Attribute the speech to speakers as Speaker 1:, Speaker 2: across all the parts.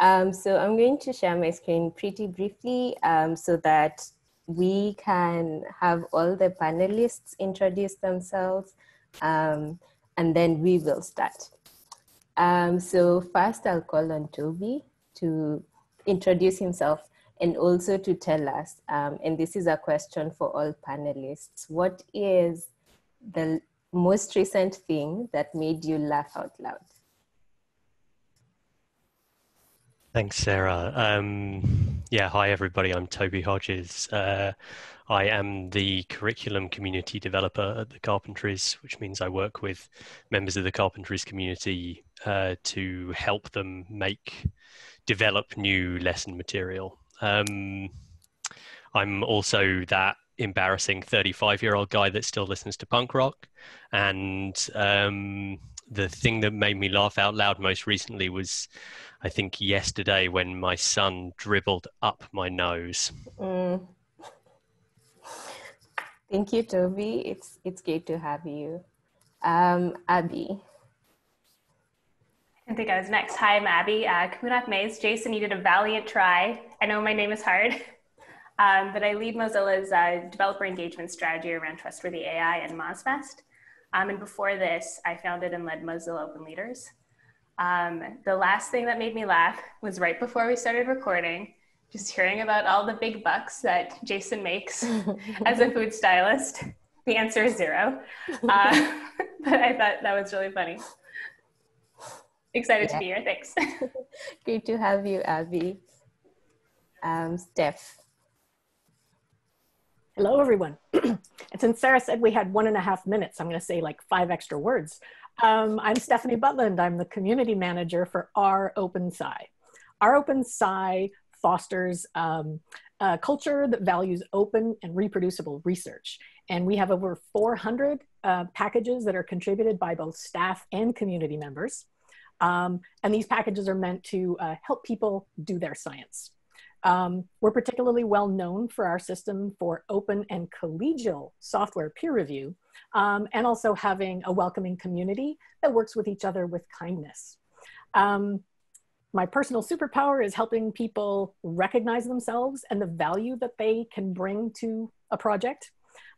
Speaker 1: Um, so I'm going to share my screen pretty briefly um, so that we can have all the panelists introduce themselves um, and then we will start. Um, so first I'll call on Toby to introduce himself and also to tell us, um, and this is a question for all panelists, what is the most recent thing that made you laugh out loud?
Speaker 2: Thanks, Serah. Um, yeah, hi everybody. I'm Toby Hodges. Uh, I am the curriculum community developer at the Carpentries, which means I work with members of the Carpentries community uh, to help them make develop new lesson material. Um, I'm also that embarrassing 35 year old guy that still listens to punk rock. And um, the thing that made me laugh out loud most recently was, I think, yesterday when my son dribbled up my nose. Mm.
Speaker 1: Thank you, Toby. It's it's great to have you. Um, Abby.
Speaker 3: I think I was next. Hi, I'm Abby. Uh, Cabunoc Mayes. Jason, you did a valiant try. I know my name is hard, um, but I lead Mozilla's uh, developer engagement strategy around trustworthy AI and MozFest. Um, and before this, I founded and led Mozilla Open Leaders. Um, the last thing that made me laugh was right before we started recording, just hearing about all the big bucks that Jason makes as a food stylist. The answer is zero. Uh, but I thought that was really funny. Excited yeah. to be here. Thanks.
Speaker 1: Great to have you, Abby. Um, Steph.
Speaker 4: Hello, everyone. and since Serah said we had one and a half minutes, I'm going to say like five extra words. Um, I'm Stefanie Butland. I'm the community manager for rOpenSci. Our Open Sci fosters um, a culture that values open and reproducible research. And we have over 400 uh, packages that are contributed by both staff and community members. Um, and these packages are meant to uh, help people do their science. Um, we're particularly well known for our system for open and collegial software peer review, um, and also having a welcoming community that works with each other with kindness. Um, my personal superpower is helping people recognize themselves and the value that they can bring to a project.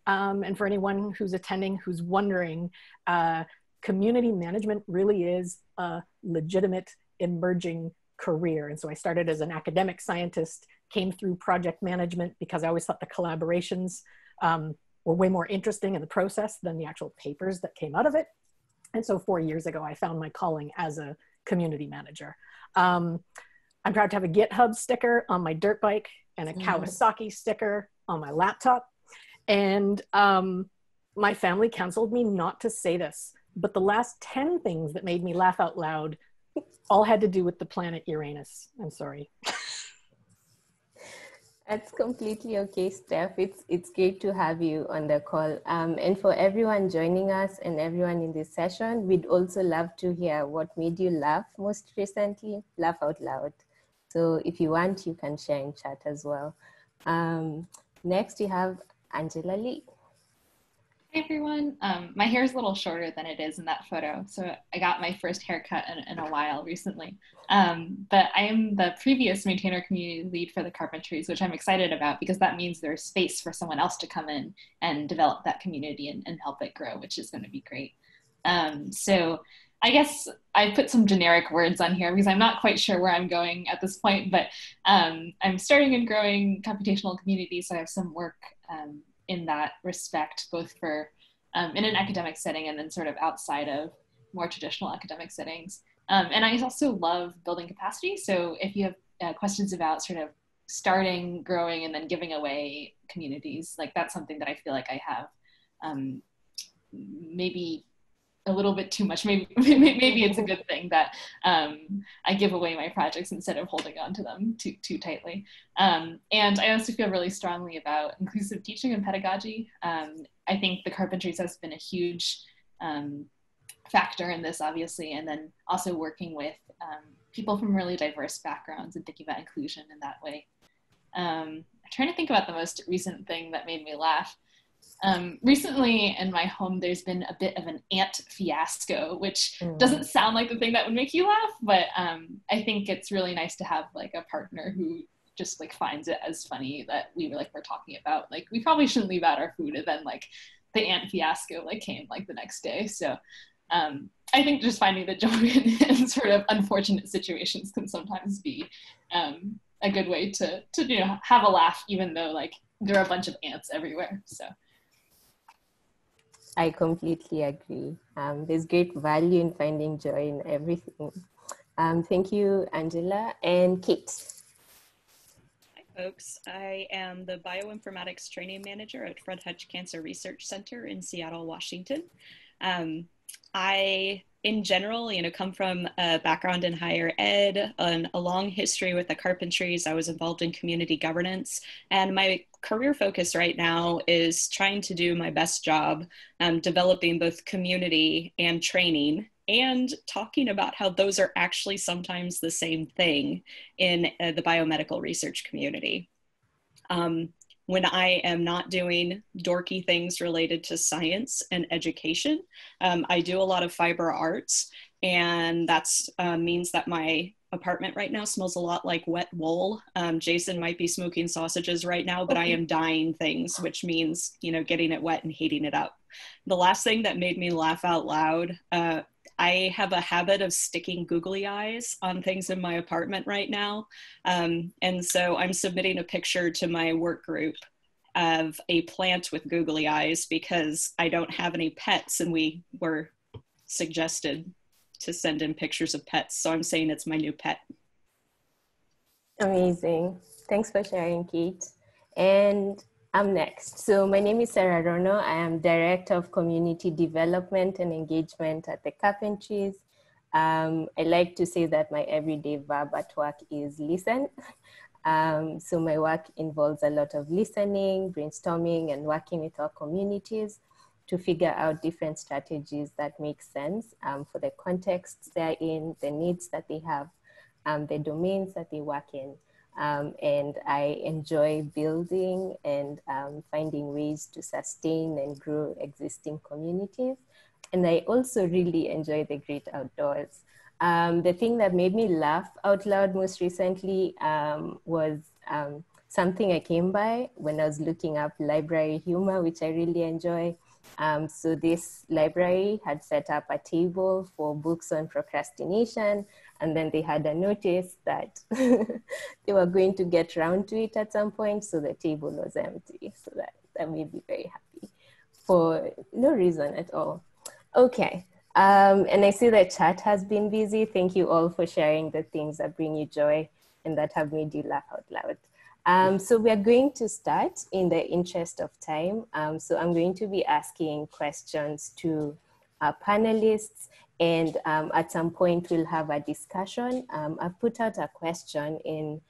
Speaker 4: Um, and for anyone who's attending who's wondering, uh, community management really is a legitimate emerging career. And so I started as an academic scientist, came through project management because I always thought the collaborations um, were way more interesting in the process than the actual papers that came out of it. And so four years ago, I found my calling as a community manager. Um, I'm proud to have a GitHub sticker on my dirt bike and a. Kawasaki sticker on my laptop. And um, my family counseled me not to say this, but the last 10 things that made me laugh out loud all had to do with the planet Uranus. I'm sorry.
Speaker 1: That's completely okay, Steph. It's it's great to have you on the call. Um, and for everyone joining us and everyone in this session, we'd also love to hear what made you laugh most recently. Laugh out loud. So if you want, you can share in chat as well. Um, next, we have Angela Li.
Speaker 5: Hi everyone. Um, my hair is a little shorter than it is in that photo, so I got my first haircut in, in a while recently. Um, but I am the previous maintainer community lead for the Carpentries, which I'm excited about because that means there's space for someone else to come in and develop that community and, and help it grow, which is going to be great. Um, so I guess I put some generic words on here because I'm not quite sure where I'm going at this point, but um, I'm starting and growing computational communities, so I have some work um, in that respect, both for um, in an academic setting and then sort of outside of more traditional academic settings. Um, and I also love building capacity. So if you have uh, questions about sort of starting, growing, and then giving away communities, like that's something that I feel like I have um, maybe a little bit too much. Maybe maybe it's a good thing that um, I give away my projects instead of holding on to them too too tightly. Um, and I also feel really strongly about inclusive teaching and pedagogy. Um, I think the Carpentries has been a huge um, factor in this, obviously, and then also working with um, people from really diverse backgrounds and thinking about inclusion in that way. Um, I'm trying to think about the most recent thing that made me laugh. Um, recently in my home, there's been a bit of an ant fiasco, which
Speaker 1: Mm.
Speaker 5: doesn't sound like the thing that would make you laugh, but um, I think it's really nice to have like a partner who just like finds it as funny that we were like we're talking about. Like we probably shouldn't leave out our food and then like the ant fiasco like came like the next day. So um, I think just finding the joy in, in sort of unfortunate situations can sometimes be um, a good way to to you know have a laugh even though like there are a bunch of ants everywhere. So
Speaker 1: I completely agree. Um, there's great value in finding joy in everything. Um, thank you, Angela and Kate.
Speaker 6: Hi, folks. I am the Bioinformatics Training Manager at Fred Hutch Cancer Research Center in Seattle, Washington. Um, I, in general, you know, come from a background in higher ed, and a long history with the Carpentries. I was involved in community governance, and my career focus right now is trying to do my best job um, developing both community and training and talking about how those are actually sometimes the same thing in uh, the biomedical research community. Um, when I am not doing dorky things related to science and education, um, I do a lot of fiber arts, and that uh, means that my apartment right now smells a lot like wet wool. Um, Jason might be smoking sausages right now, but I am dyeing things, which means, you know, getting it wet and heating it up. The last thing that made me laugh out loud, uh, I have a habit of sticking googly eyes on things in my apartment right now. Um, and so I'm submitting a picture to my work group of a plant with googly eyes because I don't have any pets and we were suggested to send in pictures of pets. So I'm saying it's my new pet.
Speaker 1: Amazing. Thanks for sharing, Kate. And I'm next. So my name is Serah Rono. I am Director of Community Development and Engagement at the Carpentries. Um, I like to say that my everyday verb at work is listen. Um, so my work involves a lot of listening, brainstorming, and working with our communities to figure out different strategies that make sense um, for the contexts they're in, the needs that they have, um, the domains that they work in. Um, and I enjoy building and um, finding ways to sustain and grow existing communities. And I also really enjoy the great outdoors. Um, the thing that made me laugh out loud most recently um, was um, something I came by when I was looking up library humor, which I really enjoy. Um, so this library had set up a table for books on procrastination, and then they had a notice that they were going to get round to it at some point, so the table was empty. So that, that made me very happy for no reason at all. Okay, um, and I see the chat has been busy. Thank you all for sharing the things that bring you joy and that have made you laugh out loud. Um, so we are going to start in the interest of time. Um, so I'm going to be asking questions to our panelists and um, at some point we'll have a discussion. Um, I've put out a question in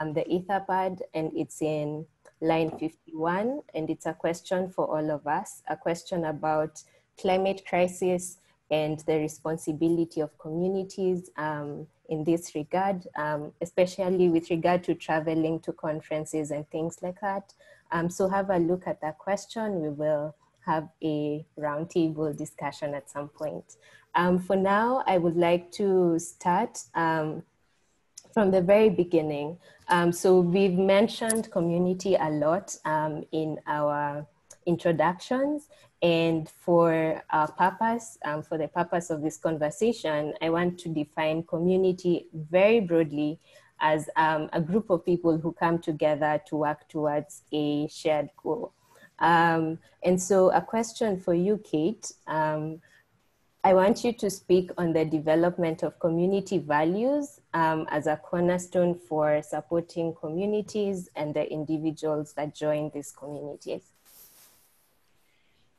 Speaker 1: um, the Etherpad and it's in line 51 and it's a question for all of us, a question about climate crisis and the responsibility of communities um, in this regard, um, especially with regard to traveling to conferences and things like that. Um, so have a look at that question. We will have a roundtable discussion at some point. Um, for now, I would like to start um, from the very beginning. Um, so we've mentioned community a lot in our introductions. And for our purpose, um, for the purpose of this conversation, I want to define community very broadly as um, a group of people who come together to work towards a shared goal. Um, and so a question for you, Kate. Um, I want you to speak on the development of community values um, as a cornerstone for supporting communities and the individuals that join these communities.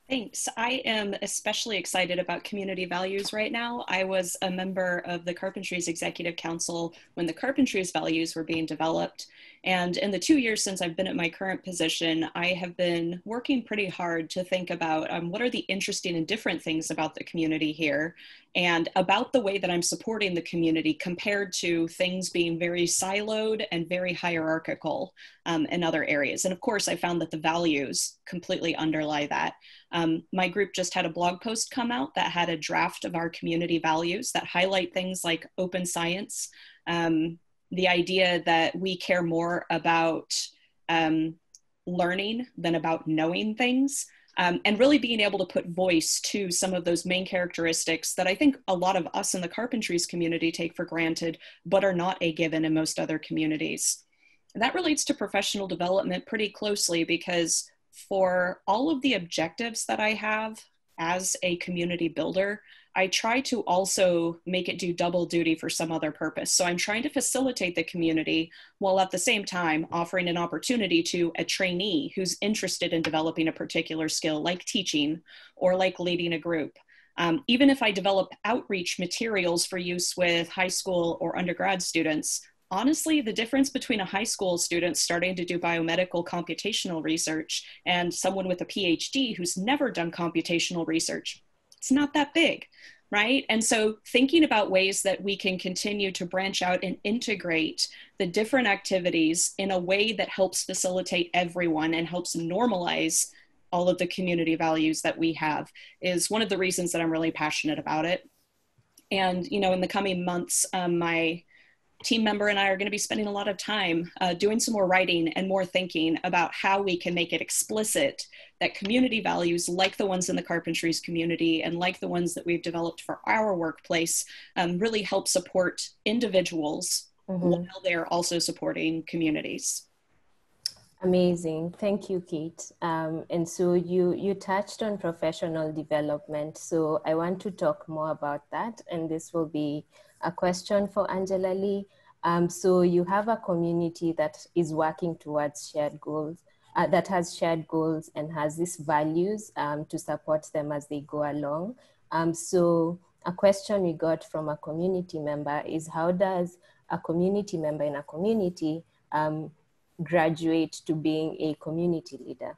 Speaker 6: Thanks. I am especially excited about community values right now. I was a member of the Carpentries Executive Council when the Carpentries values were being developed. And in the two years since I've been at my current position, I have been working pretty hard to think about um, what are the interesting and different things about the community here and about the way that I'm supporting the community compared to things being very siloed and very hierarchical um, in other areas. And of course, I found that the values completely underlie that. Um, my group just had a blog post come out that had a draft of our community values that highlight things like open science, um, the idea that we care more about um, learning than about knowing things. Um, and really being able to put voice to some of those main characteristics that I think a lot of us in the carpentries community take for granted, but are not a given in most other communities. And that relates to professional development pretty closely because for all of the objectives that I have as a community builder, I try to also make it do double duty for some other purpose. So I'm trying to facilitate the community while at the same time offering an opportunity to a trainee who's interested in developing a particular skill, like teaching or like leading a group. Um, even if I develop outreach materials for use with high school or undergrad students, honestly, the difference between a high school student starting to do biomedical computational research and someone with a PhD who's never done computational research, it's not that big, right? And so thinking about ways that we can continue to branch out and integrate the different activities in a way that helps facilitate everyone and helps normalize all of the community values that we have is one of the reasons that I'm really passionate about it. And, you know, in the coming months, um, my team member and I are going to be spending a lot of time uh, doing some more writing and more thinking about how we can make it explicit that community values, like the ones in the carpentries community and like the ones that we've developed for our workplace, um, really help support individuals mm-hmm. while they're also supporting communities.
Speaker 1: Amazing, thank you, Kate. Um, and so you you touched on professional development. So I want to talk more about that, and this will be a question for Angela Li. Um, so you have a community that is working towards shared goals, uh, that has shared goals and has these values um, to support them as they go along. Um, so a question we got from a community member is how does a community member in a community um, graduate to being a community leader?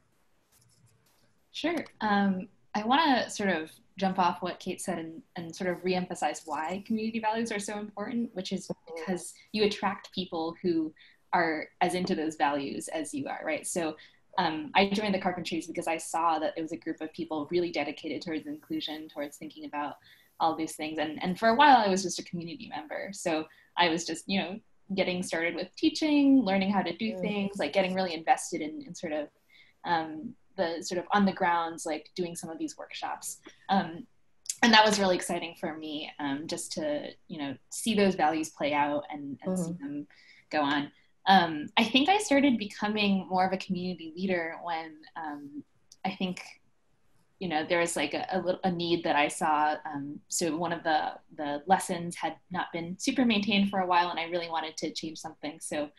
Speaker 5: Sure. Um, I want to sort of jump off what Kate said and, and sort of reemphasize why community values are so important, which is because you attract people who are as into those values as you are, right? So um, I joined the Carpentries because I saw that it was a group of people really dedicated towards inclusion, towards thinking about all these things. And, and for a while, I was just a community member. So I was just, you know, getting started with teaching, learning how to do things, like getting really invested in, in sort of um, the sort of on the grounds, like doing some of these workshops. Um, and that was really exciting for me, um, just to you know see those values play out and, and mm-hmm. see them go on. Um, I think I started becoming more of a community leader when um, I think you know there was like a, a, little, a need that I saw. Um, so one of the the lessons had not been super maintained for a while, and I really wanted to change something. So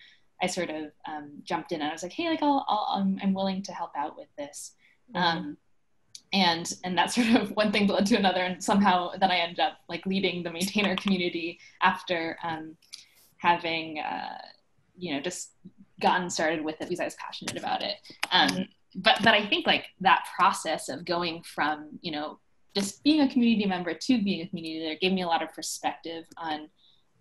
Speaker 5: I sort of um, jumped in and I was like, hey, like I'll, i am I'm willing to help out with this. Mm-hmm. Um, and and that sort of one thing led to another, and somehow then I ended up like leading the maintainer community after um, having uh, you know just gotten started with it because I was passionate about it. Um, but but I think like that process of going from you know just being a community member to being a community leader gave me a lot of perspective on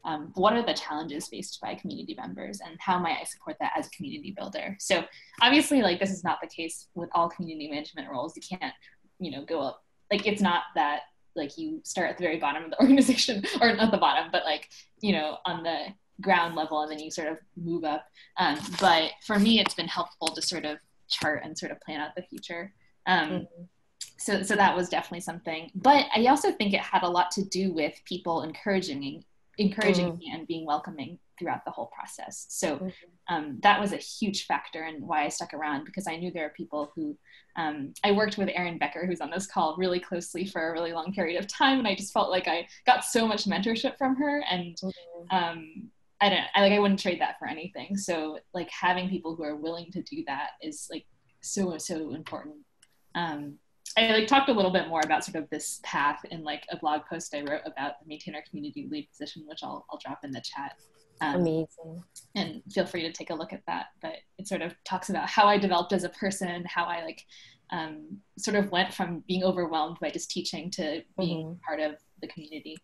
Speaker 5: um, what are the challenges faced by community members and how might I support that as a community builder? So obviously like this is not the case with all community management roles. You can't, you know, go up, like it's not that like you start at the very bottom of the organization or not the bottom, but like, you know, on the ground level and then you sort of move up. Um, but for me, it's been helpful to sort of chart and sort of plan out the future. Um, mm-hmm. So, so that was definitely something. But I also think it had a lot to do with people encouraging encouraging mm. me and being welcoming throughout the whole process. So mm-hmm. um, that was a huge factor in why I stuck around because I knew there are people who um, I worked with Erin Becker, who's on this call, really closely for a really long period of time, and I just felt like I got so much mentorship from her, and mm-hmm. um, I don't, I like, I wouldn't trade that for anything. So like having people who are willing to do that is like so so important. Um, I like talked a little bit more about sort of this path in like a blog post I wrote about the maintainer community lead position, which I'll, I'll drop in the chat.
Speaker 1: Um, Amazing.
Speaker 5: And feel free to take a look at that. But it sort of talks about how I developed as a person, how I like um, sort of went from being overwhelmed by just teaching to being mm-hmm. part of the community.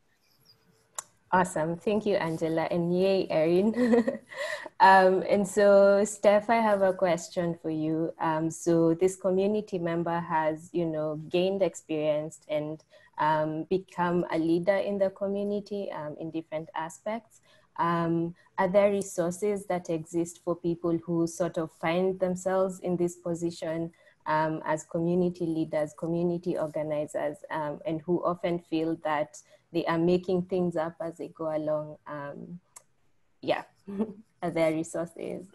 Speaker 1: Awesome. Thank you, Angela. And yay, Erin. um, and so, Steph, I have a question for you. Um, so this community member has, you know, gained experience and um, become a leader in the community um, in different aspects. Um, are there resources that exist for people who sort of find themselves in this position um, as community leaders, community organizers, um, and who often feel that they are making things up as they go along. Um, yeah, are there resources?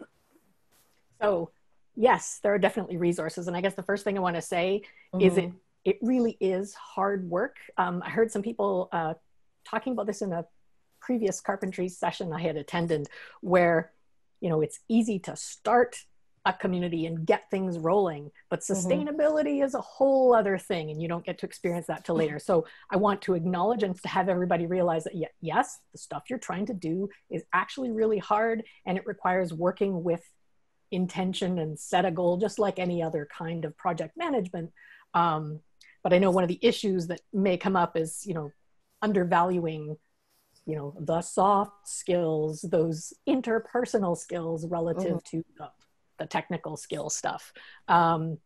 Speaker 4: So, yes, there are definitely resources. And I guess the first thing I want to say mm-hmm. is it, mm-hmm. it really is hard work. Um, I heard some people uh, talking about this in a previous carpentry session I had attended where, you know, it's easy to start a community and get things rolling. But mm-hmm. sustainability mm-hmm. is a whole other thing, and you don't get to experience that till later. So I want to acknowledge and to have everybody realize that yes, the stuff you're trying to do is actually really hard, and it requires working with intention and set a goal, just like any other kind of project management. Um, but I know one of the issues that may come up is you know undervaluing you know the soft skills those interpersonal skills relative mm-hmm. to the the technical skill stuff. Um,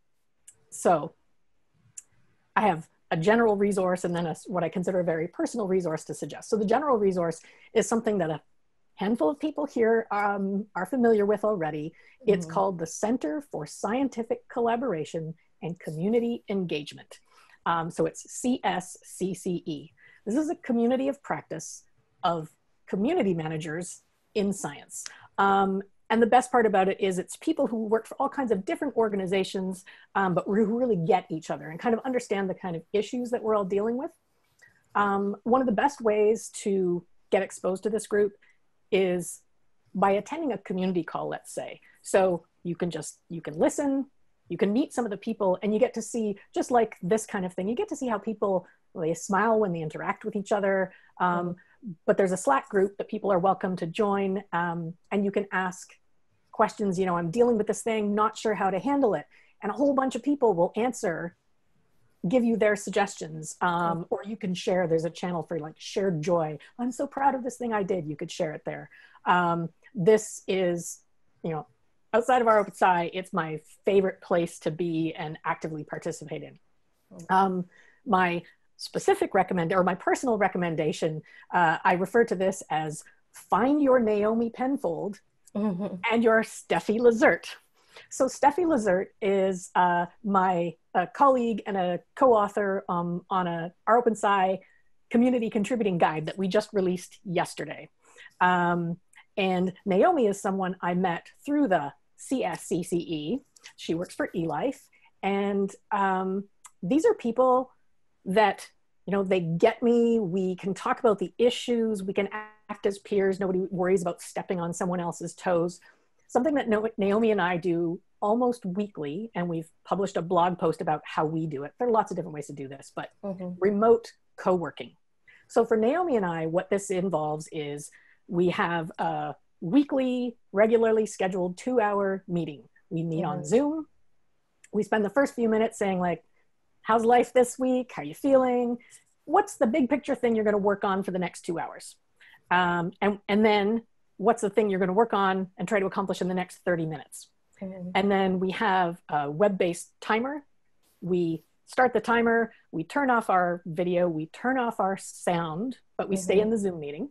Speaker 4: so I have a general resource and then a, what I consider a very personal resource to suggest. So the general resource is something that a handful of people here um, are familiar with already. It's mm-hmm. called the Center for Scientific Collaboration and Community Engagement. Um, so it's CSCCE. This is a community of practice of community managers in science. Um, and the best part about it is it's people who work for all kinds of different organizations, um, but who really get each other and kind of understand the kind of issues that we're all dealing with. Um, one of the best ways to get exposed to this group is by attending a community call, let's say. So you can just, you can listen, you can meet some of the people and you get to see just like this kind of thing you get to see how people they smile when they interact with each other um, but there's a Slack group that people are welcome to join, um, and you can ask questions. You know, I'm dealing with this thing, not sure how to handle it, and a whole bunch of people will answer, give you their suggestions, um, or you can share. There's a channel for like shared joy. I'm so proud of this thing I did. You could share it there. Um, this is, you know, outside of rOpenSci, it's my favorite place to be and actively participate in. Um, my specific recommend or my personal recommendation, uh, I refer to this as find your Naomi Penfold mm-hmm. and your Steffi LaZerte. So Steffi LaZerte is uh, my uh, colleague and a co-author um, on a rOpenSci community contributing guide that we just released yesterday. Um, and Naomi is someone I met through the CSCCE. She works for eLife. And um, these are people that you know they get me we can talk about the issues we can act as peers nobody worries about stepping on someone else's toes something that naomi and i do almost weekly and we've published a blog post about how we do it there are lots of different ways to do this but mm-hmm. remote co-working so for naomi and i what this involves is we have a weekly regularly scheduled two hour meeting we meet mm-hmm. on zoom we spend the first few minutes saying like how's life this week? How are you feeling? What's the big picture thing you're going to work on for the next two hours? Um, and, and then what's the thing you're going to work on and try to accomplish in the next 30 minutes? Mm-hmm. And then we have a web based timer. We start the timer, we turn off our video, we turn off our sound, but we mm-hmm. stay in the Zoom meeting.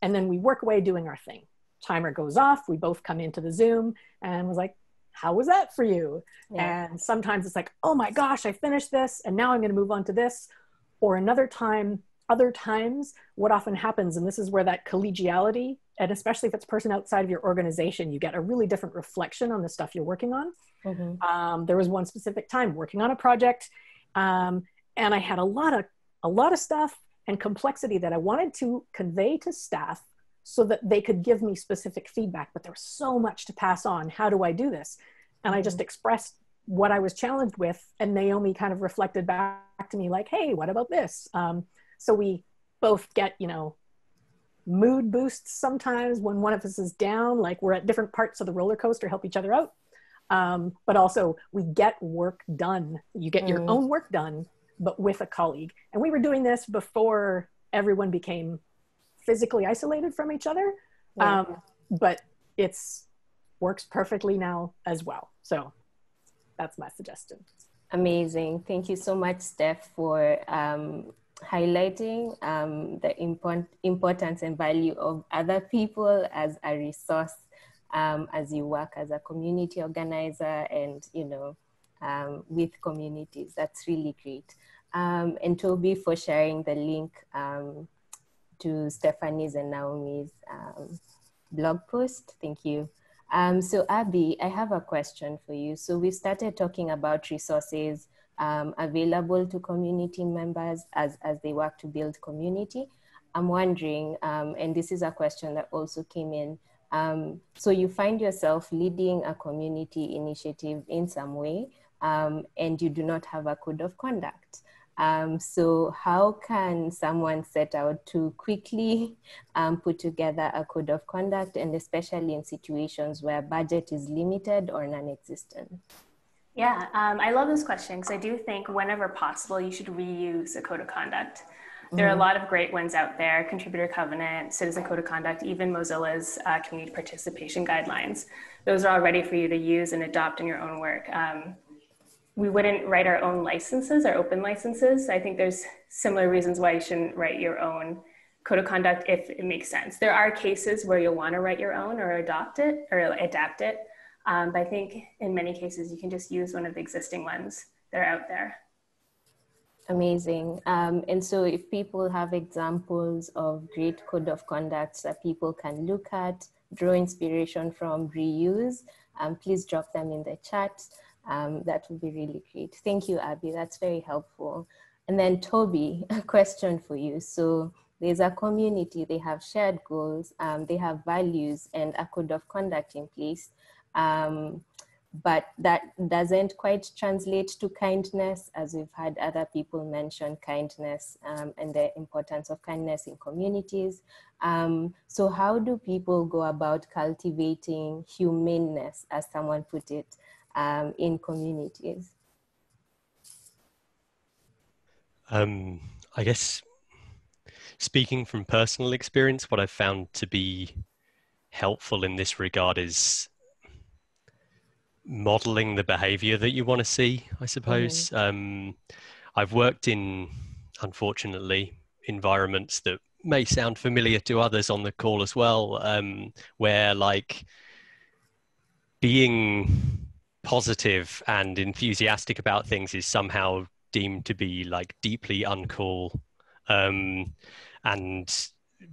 Speaker 4: And then we work away doing our thing. Timer goes off, we both come into the Zoom and was like, how was that for you? Yeah. And sometimes it's like, oh my gosh, I finished this and now I'm going to move on to this. Or another time, other times, what often happens, and this is where that collegiality, and especially if it's a person outside of your organization, you get a really different reflection on the stuff you're working on. Mm-hmm. Um, there was one specific time working on a project, um, and I had a lot of a lot of stuff and complexity that I wanted to convey to staff so that they could give me specific feedback but there was so much to pass on how do i do this and i just mm-hmm. expressed what I was challenged with, and Naomi kind of reflected back to me like, "Hey, what about this?" Um, so we both get you know mood boosts sometimes when one of us is down, like we're at different parts of the roller coaster, help each other out. Um, but also we get work done. You get mm. your own work done, but with a colleague. And we were doing this before everyone became physically isolated from each other. Yeah. Um, but it's works perfectly now as well. So that's my suggestion.
Speaker 1: Amazing. Thank you so much, Steph, for um, highlighting um, the import- importance and value of other people as a resource um, as you work as a community organizer and you know um, with communities. That's really great. Um, and Toby for sharing the link um, to Stefanie's and Naomi's um, blog post. Thank you. So Abby, I have a question for you. So we started talking about resources um, available to community members as, as they work to build community. I'm wondering, um, and this is a question that also came in, um, so you find yourself leading a community initiative in some way, um, and you do not have a code of conduct. Um, so how can someone set out to quickly um, put together a code of conduct and especially in situations where budget is limited or non-existent?
Speaker 3: Yeah, um, I love this question because I do think whenever possible, you should reuse a code of conduct. There are a mm-hmm. lot of great ones out there Contributor Covenant, Citizen Code of Conduct, even Mozilla's uh, community participation guidelines. Those are all ready for you to use and adopt in your own work. Um, we wouldn't write our own licenses, our open licenses. I think there's similar reasons why you shouldn't write your own code of conduct if it makes sense. There are cases where you'll want to write your own or adopt it or adapt it. Um, but I think in many cases, you can just use one of the existing ones that are out there.
Speaker 1: Amazing. Um, and so if people have examples of great code of conducts that people can look at, draw inspiration from, reuse, um, please drop them in the chat. Um, that would be really great. Thank you, Abby. That's very helpful. And then Toby, a question for you. So there's a community, they have shared goals, um, they have values and a code of conduct in place. Um, but that doesn't quite translate to kindness, as we've had other people mention kindness um, and the importance of kindness in communities. Um, so, how do people go about cultivating humaneness, as someone put it, um, in communities?
Speaker 2: Um, I guess speaking from personal experience, what I've found to be helpful in this regard is modeling the behavior that you want to see, I suppose. Mm. Um, I've worked in, unfortunately, environments that may sound familiar to others on the call as well, um, where like being positive and enthusiastic about things is somehow deemed to be like deeply uncool. Um, and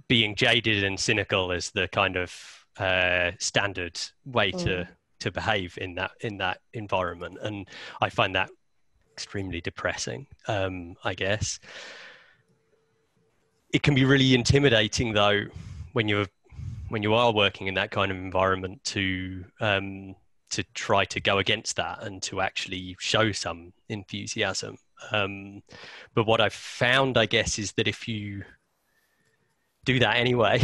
Speaker 2: being jaded and cynical is the kind of uh, standard way mm. to to behave in that in that environment. And i find that extremely depressing um, i guess. It can be really intimidating though when you're when you are working in that kind of environment to um, to try to go against that and to actually show some enthusiasm. Um, but what i've found i guess is that if you do that anyway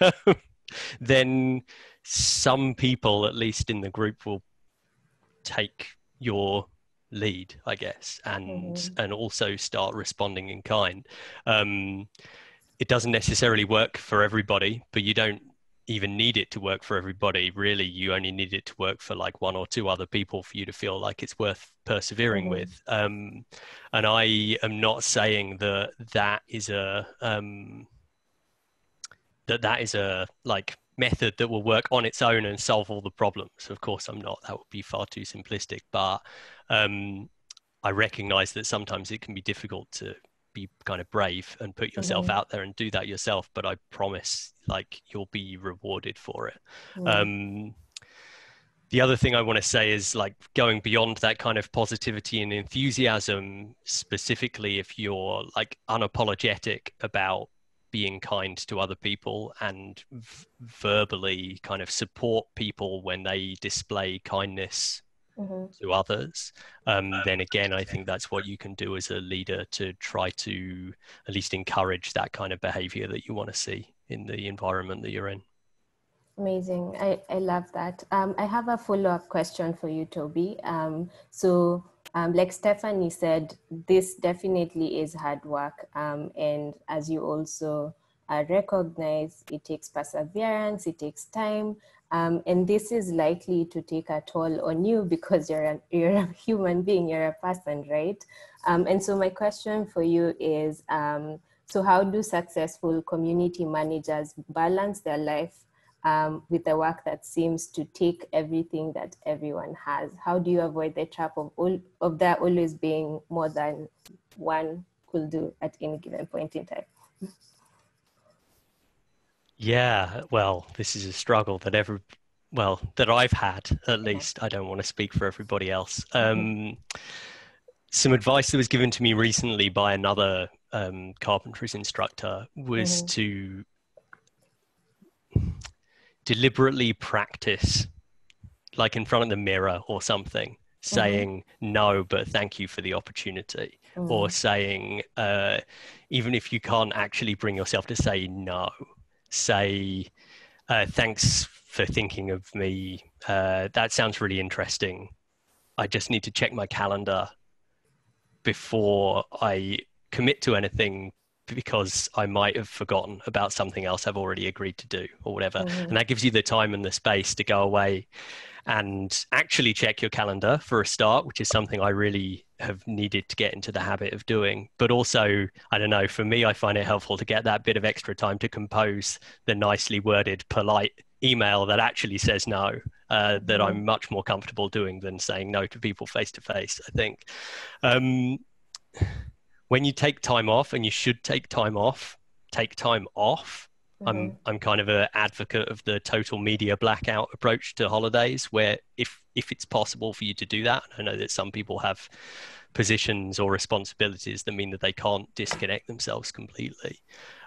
Speaker 2: then some people, at least in the group, will take your lead, I guess, and mm-hmm. and also start responding in kind. Um, it doesn't necessarily work for everybody, but you don't even need it to work for everybody. Really, you only need it to work for like one or two other people for you to feel like it's worth persevering mm-hmm. with. Um, and I am not saying that that is a um, that that is a like method that will work on its own and solve all the problems. Of course, I'm not. That would be far too simplistic. But um, I recognize that sometimes it can be difficult to be kind of brave and put yourself mm-hmm. out there and do that yourself. But I promise, like, you'll be rewarded for it. Mm-hmm. Um, the other thing I want to say is like going beyond that kind of positivity and enthusiasm, specifically if you're like unapologetic about being kind to other people and v- verbally kind of support people when they display kindness mm-hmm. to others, um, then again, I think that's what you can do as a leader to try to at least encourage that kind of behavior that you want to see in the environment that you're in.
Speaker 1: Amazing. I, I love that. Um, I have a follow up question for you, Toby. Um, so, um, like Stefanie said, this definitely is hard work. Um, and as you also uh, recognize, it takes perseverance, it takes time. Um, and this is likely to take a toll on you because you're a, you're a human being, you're a person, right? Um, and so, my question for you is so, how do successful community managers balance their life? Um, with the work that seems to take everything that everyone has? How do you avoid the trap of all, of there always being more than one could do at any given point in time?
Speaker 2: Yeah, well, this is a struggle that every well that I've had at least. I don't want to speak for everybody else. Um, some advice that was given to me recently by another um, carpentries instructor was mm-hmm. to deliberately practice, like in front of the mirror or something, saying mm-hmm. no, but thank you for the opportunity, mm-hmm. or saying, uh, even if you can't actually bring yourself to say no, say, uh, thanks for thinking of me. Uh, that sounds really interesting. I just need to check my calendar before I commit to anything because I might have forgotten about something else I've already agreed to do or whatever. Mm-hmm. And that gives you the time and the space to go away and actually check your calendar for a start, which is something I really have needed to get into the habit of doing. But also, I don't know, for me, I find it helpful to get that bit of extra time to compose the nicely worded, polite email that actually says no. Uh, that I'm mm-hmm. much more comfortable doing than saying no to people face to face. I think. Um, when you take time off, and you should take time off, take time off. Mm-hmm. I'm I'm kind of an advocate of the total media blackout approach to holidays, where if if it's possible for you to do that, I know that some people have positions or responsibilities that mean that they can't disconnect themselves completely.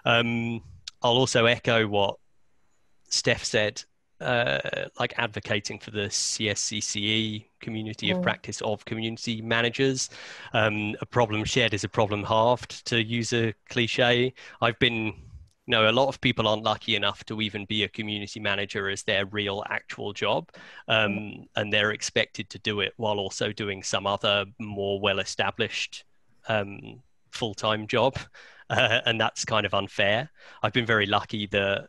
Speaker 2: Um, I'll also echo what Steph said uh, like advocating for the CSCCE community mm. of practice of community managers. Um, a problem shared is a problem halved, to use a cliche. I've been, you know, a lot of people aren't lucky enough to even be a community manager as their real actual job, um, mm. and they're expected to do it while also doing some other more well-established um, full-time job. Uh, and that's kind of unfair. I've been very lucky that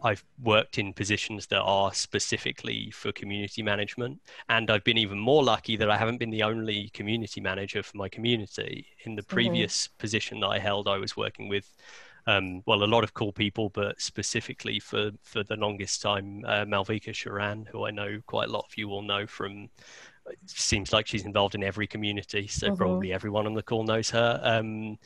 Speaker 2: I've worked in positions that are specifically for community management. And I've been even more lucky that I haven't been the only community manager for my community. In the mm-hmm. previous mm-hmm. position that I held, I was working with, um, well, a lot of cool people, but specifically for, for the longest time, uh, Malvika Sharan, who I know quite a lot of you will know from. It seems like she's involved in every community, so mm-hmm. probably everyone on the call knows her. Um,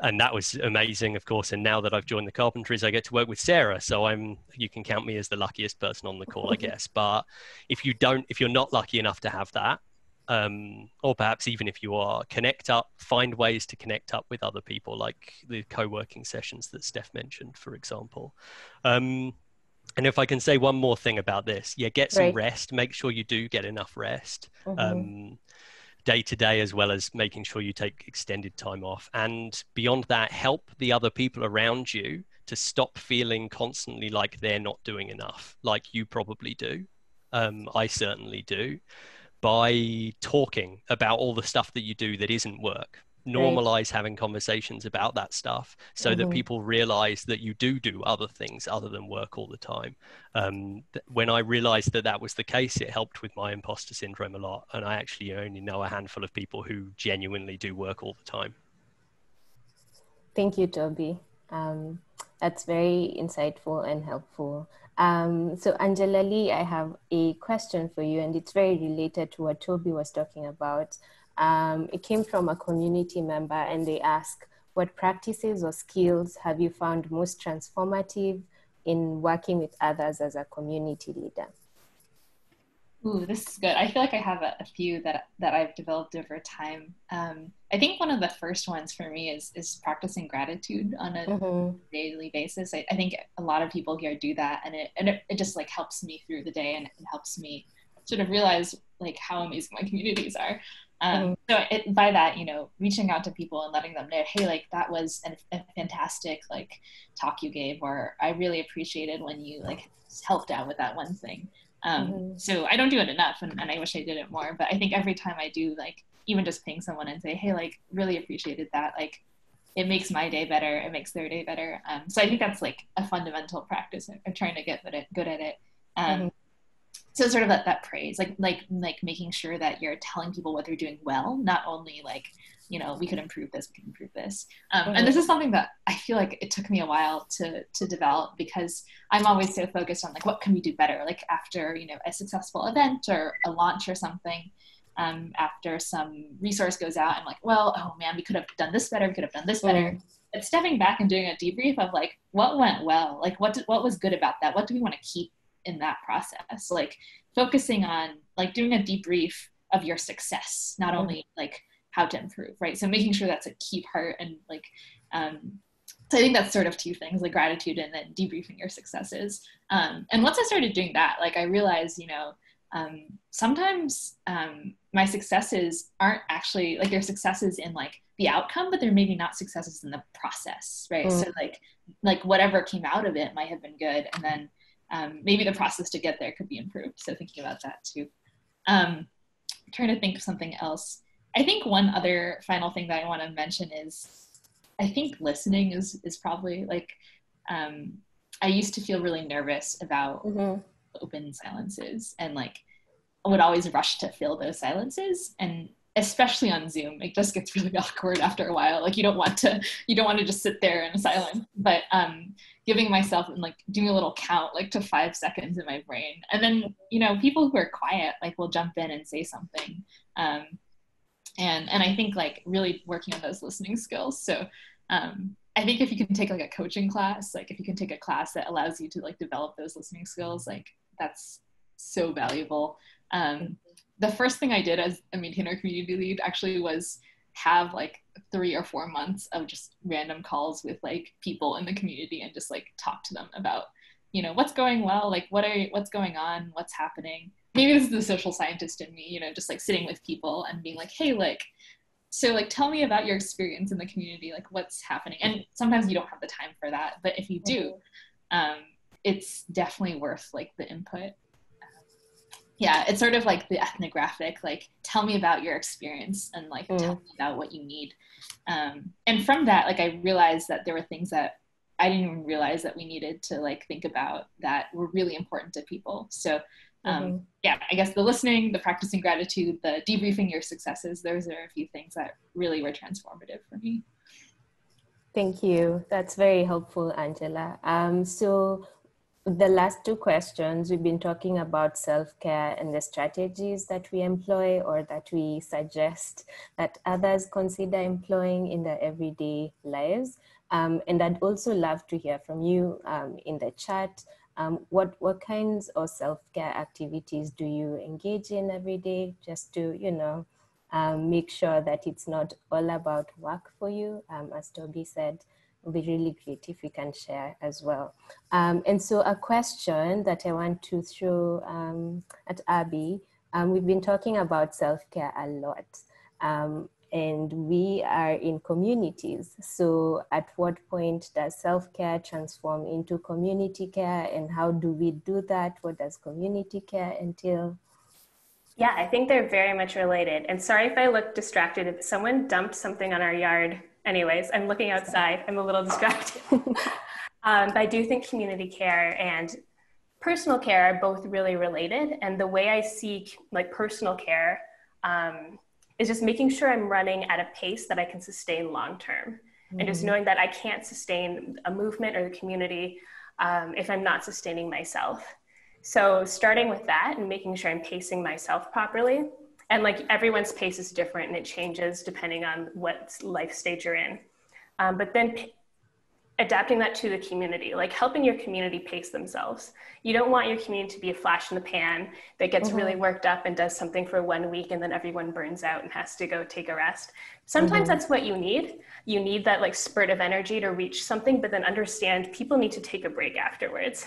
Speaker 2: and that was amazing, of course. And now that I've joined the Carpentries, I get to work with Serah. So I'm you can count me as the luckiest person on the call, I guess. But if you don't, if you're not lucky enough to have that, um, or perhaps even if you are, connect up, find ways to connect up with other people, like the co-working sessions that Steph mentioned, for example. Um, and if I can say one more thing about this, yeah, get some right. rest. Make sure you do get enough rest. Mm-hmm. Um, day to day as well as making sure you take extended time off. And beyond that, help the other people around you to stop feeling constantly like they're not doing enough, like you probably do. Um, I certainly do. By talking about all the stuff that you do that isn't work, normalize right. having conversations about that stuff so mm-hmm. that people realize that you do do other things other than work all the time. Um, th- when i realized that that was the case it helped with my imposter syndrome a lot and i actually only know a handful of people who genuinely do work all the time.
Speaker 1: Thank you toby. Um, that's very insightful and helpful. Um, so angela li i have a question for you and it's very related to what toby was talking about um, it came from a community member and they ask, what practices or skills have you found most transformative in working with others as a community leader?
Speaker 5: Ooh, this is good. I feel like I have a, a few that that I've developed over time. Um, I think one of the first ones for me is is practicing gratitude on a mm-hmm. daily basis. I, I, think a lot of people here do that, and it and it, it just like helps me through the day, and helps me sort of realize like how amazing my communities are. Um, mm-hmm. So it, by that, you know, reaching out to people and letting them know, hey, like that was an, a fantastic like talk you gave, or I really appreciated when you like helped out with that one thing. Um, mm-hmm. So I don't do it enough, and, and I wish I did it more. But I think every time I do, like even just ping someone and say, hey, like really appreciated that, like it makes my day better, it makes their day better. Um, so I think that's like a fundamental practice of trying to get good at, good at it. Um, mm-hmm so sort of that, that praise like like like making sure that you're telling people what they're doing well not only like you know we could improve this we could improve this. Um, and this is something that i feel like it took me a while to to develop because i'm always so focused on like what can we do better? Like after you know a successful event or a launch or something um, after some resource goes out i'm like well oh man we could have done this better we could have done this better. Mm-hmm. but stepping back and doing a debrief of like what went well like what did, what was good about that? What do we want to keep in that process like focusing on like doing a debrief of your success not mm-hmm. only like how to improve right so making sure that's a key part and like um so i think that's sort of two things like gratitude and then debriefing your successes um, and once i started doing that like i realized you know um, sometimes um, my successes aren't actually like they're successes in like the outcome but they're maybe not successes in the process right mm. so like like whatever came out of it might have been good and then um, maybe the process to get there could be improved. So thinking about that too. Um, trying to think of something else. I think one other final thing that I want to mention is I think listening is is probably like um, I used to feel really nervous about mm-hmm. open silences and like I would always rush to fill those silences and especially on Zoom, it just gets really awkward after a while. Like you don't want to, you don't want to just sit there in silence. But um, giving myself and like doing a little count, like to five seconds in my brain, and then you know people who are quiet like will jump in and say something. Um, and and I think like really working on those listening skills. So um, I think if you can take like a coaching class, like if you can take a class that allows you to like develop those listening skills, like that's so valuable. Um, the first thing I did as a maintainer community lead actually was have like three or four months of just random calls with like people in the community and just like talk to them about you know what's going well like what are what's going on what's happening. Maybe this is the social scientist in me you know just like sitting with people and being like hey like so like tell me about your experience in the community like what's happening? And sometimes you don't have the time for that but if you do um, it's definitely worth like the input yeah it's sort of like the ethnographic like tell me about your experience and like mm. tell me about what you need um, and from that like i realized that there were things that i didn't even realize that we needed to like think about that were really important to people so um, mm-hmm. yeah i guess the listening the practicing gratitude the debriefing your successes those are a few things that really were transformative for me
Speaker 1: Thank you. That's very helpful, Angela. Um, so the last two questions, we've been talking about self care and the strategies that we employ or that we suggest that others consider employing in their everyday lives. Um, and I'd also love to hear from you um, in the chat. Um, what, what kinds of self care activities do you engage in every day just to, you know, um, make sure that it's not all about work for you, um, as Toby said be really great if you can share as well. Um, and so a question that I want to throw um, at Abby, um, we've been talking about self-care a lot um, and we are in communities. So at what point does self-care transform into community care and how do we do that? What does community care entail?
Speaker 3: Yeah, I think they're very much related. And sorry if I look distracted. If someone dumped something on our yard anyways, I'm looking outside. I'm a little distracted. um, but I do think community care and personal care are both really related. And the way I see like personal care um, is just making sure I'm running at a pace that I can sustain long term. Mm-hmm. And just mm-hmm. knowing that I can't sustain a movement or the community um, if I'm not sustaining myself. So starting with that and making sure I'm pacing myself properly and like everyone's pace is different and it changes depending on what life stage you're in um, but then p- adapting that to the community like helping your community pace themselves you don't want your community to be a flash in the pan that gets mm-hmm. really worked up and does something for one week and then everyone burns out and has to go take a rest sometimes mm-hmm. that's what you need you need that like spurt of energy to reach something but then understand people need to take a break afterwards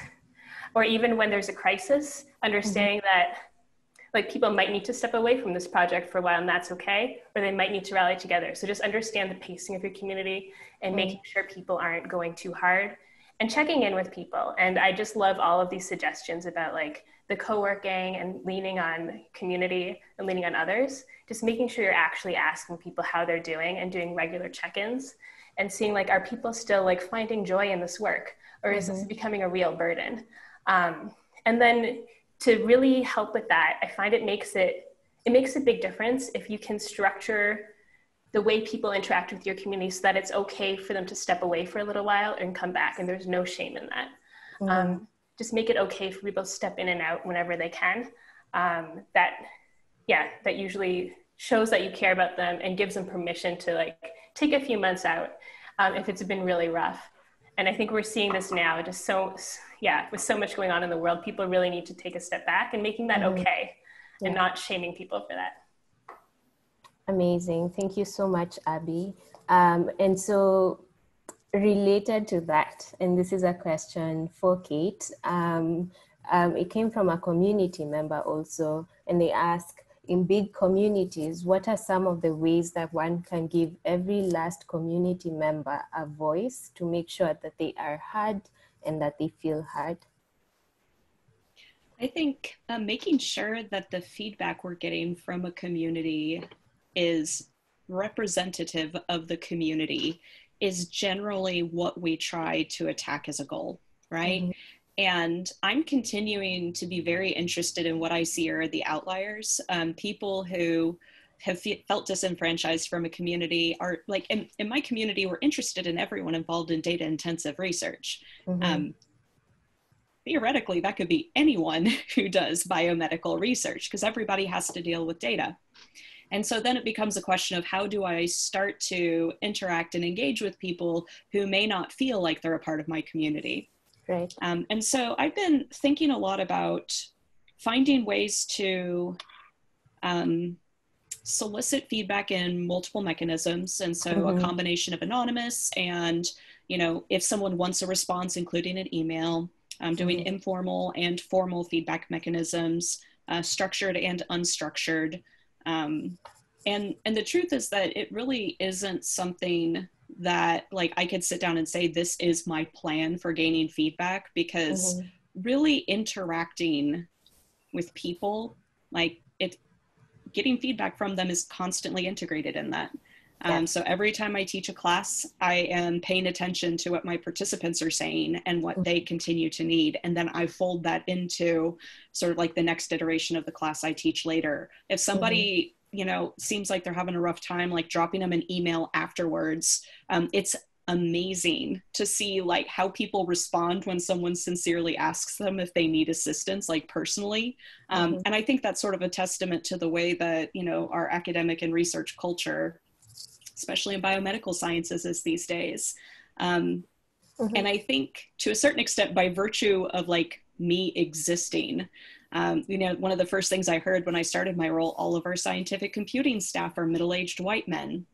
Speaker 3: or even when there's a crisis understanding mm-hmm. that like people might need to step away from this project for a while and that's okay or they might need to rally together so just understand the pacing of your community and mm. making sure people aren't going too hard and checking in with people and i just love all of these suggestions about like the co-working and leaning on community and leaning on others just making sure you're actually asking people how they're doing and doing regular check-ins and seeing like are people still like finding joy in this work or is mm-hmm. this becoming a real burden um, and then to really help with that i find it makes it it makes a big difference if you can structure the way people interact with your community so that it's okay for them to step away for a little while and come back and there's no shame in that. Mm-hmm. um, just make it okay for people to step in and out whenever they can. Um, that yeah that usually shows that you care about them and gives them permission to like take a few months out um, if it's been really rough. And i think we're seeing this now just so yeah with so much going on in the world people really need to take a step back and making that mm-hmm. okay yeah. and not shaming people for that
Speaker 1: amazing thank you so much abby um, and so related to that and this is a question for kate um, um, it came from a community member also and they ask in big communities, what are some of the ways that one can give every last community member a voice to make sure that they are heard and that they feel heard?
Speaker 6: I think uh, making sure that the feedback we're getting from a community is representative of the community is generally what we try to attack as a goal, right? Mm-hmm. And I'm continuing to be very interested in what I see are the outliers, um, people who have felt disenfranchised from a community are like in, in, my community we're interested in everyone involved in data intensive research mm-hmm. um, theoretically that could be anyone who does biomedical research because everybody has to deal with data and so then it becomes a question of how do i start to interact and engage with people who may not feel like they're a part of my community
Speaker 1: Right.
Speaker 6: Um, and so I've been thinking a lot about finding ways to um, solicit feedback in multiple mechanisms. And so mm-hmm. a combination of anonymous and, you know, if someone wants a response, including an email, um, doing mm-hmm. informal and formal feedback mechanisms, uh, structured and unstructured. Um, and and the truth is that it really isn't something that like I could sit down and say this is my plan for gaining feedback because mm-hmm. really interacting with people like it getting feedback from them is constantly integrated in that. Um, so every time I teach a class, I am paying attention to what my participants are saying and what mm-hmm. they continue to need. And then I fold that into sort of like the next iteration of the class I teach later. If somebody you know seems like they're having a rough time like dropping them an email afterwards um, it's amazing to see like how people respond when someone sincerely asks them if they need assistance like personally um, mm-hmm. and i think that's sort of a testament to the way that you know our academic and research culture especially in biomedical sciences is these days um, mm-hmm. and i think to a certain extent by virtue of like me existing um, you know, one of the first things I heard when I started my role, all of our scientific computing staff are middle-aged white men.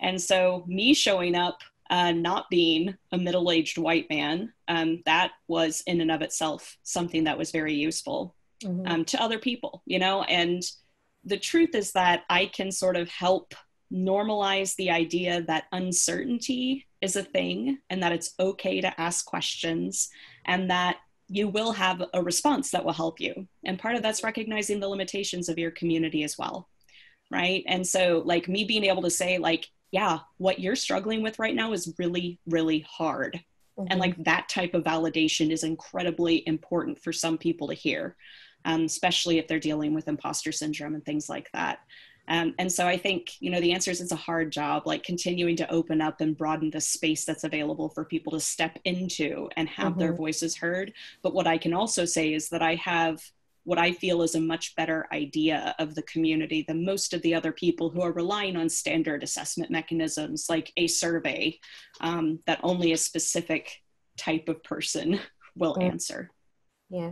Speaker 6: And so me showing up, uh, not being a middle-aged white man, um, that was in and of itself something that was very useful mm-hmm. um, to other people, you know, and the truth is that I can sort of help normalize the idea that uncertainty is a thing and that it's okay to ask questions and that you will have a response that will help you. And part of that's recognizing the limitations of your community as well. Right. And so, like, me being able to say, like, yeah, what you're struggling with right now is really, really hard. Mm-hmm. And like that type of validation is incredibly important for some people to hear, um, especially if they're dealing with imposter syndrome and things like that. Um, and so I think, you know, the answer is it's a hard job, like continuing to open up and broaden the space that's available for people to step into and have mm-hmm. their voices heard. But what I can also say is that I have what I feel is a much better idea of the community than most of the other people who are relying on standard assessment mechanisms like a survey um, that only a specific type of person will
Speaker 1: yeah.
Speaker 6: answer.
Speaker 1: Yeah.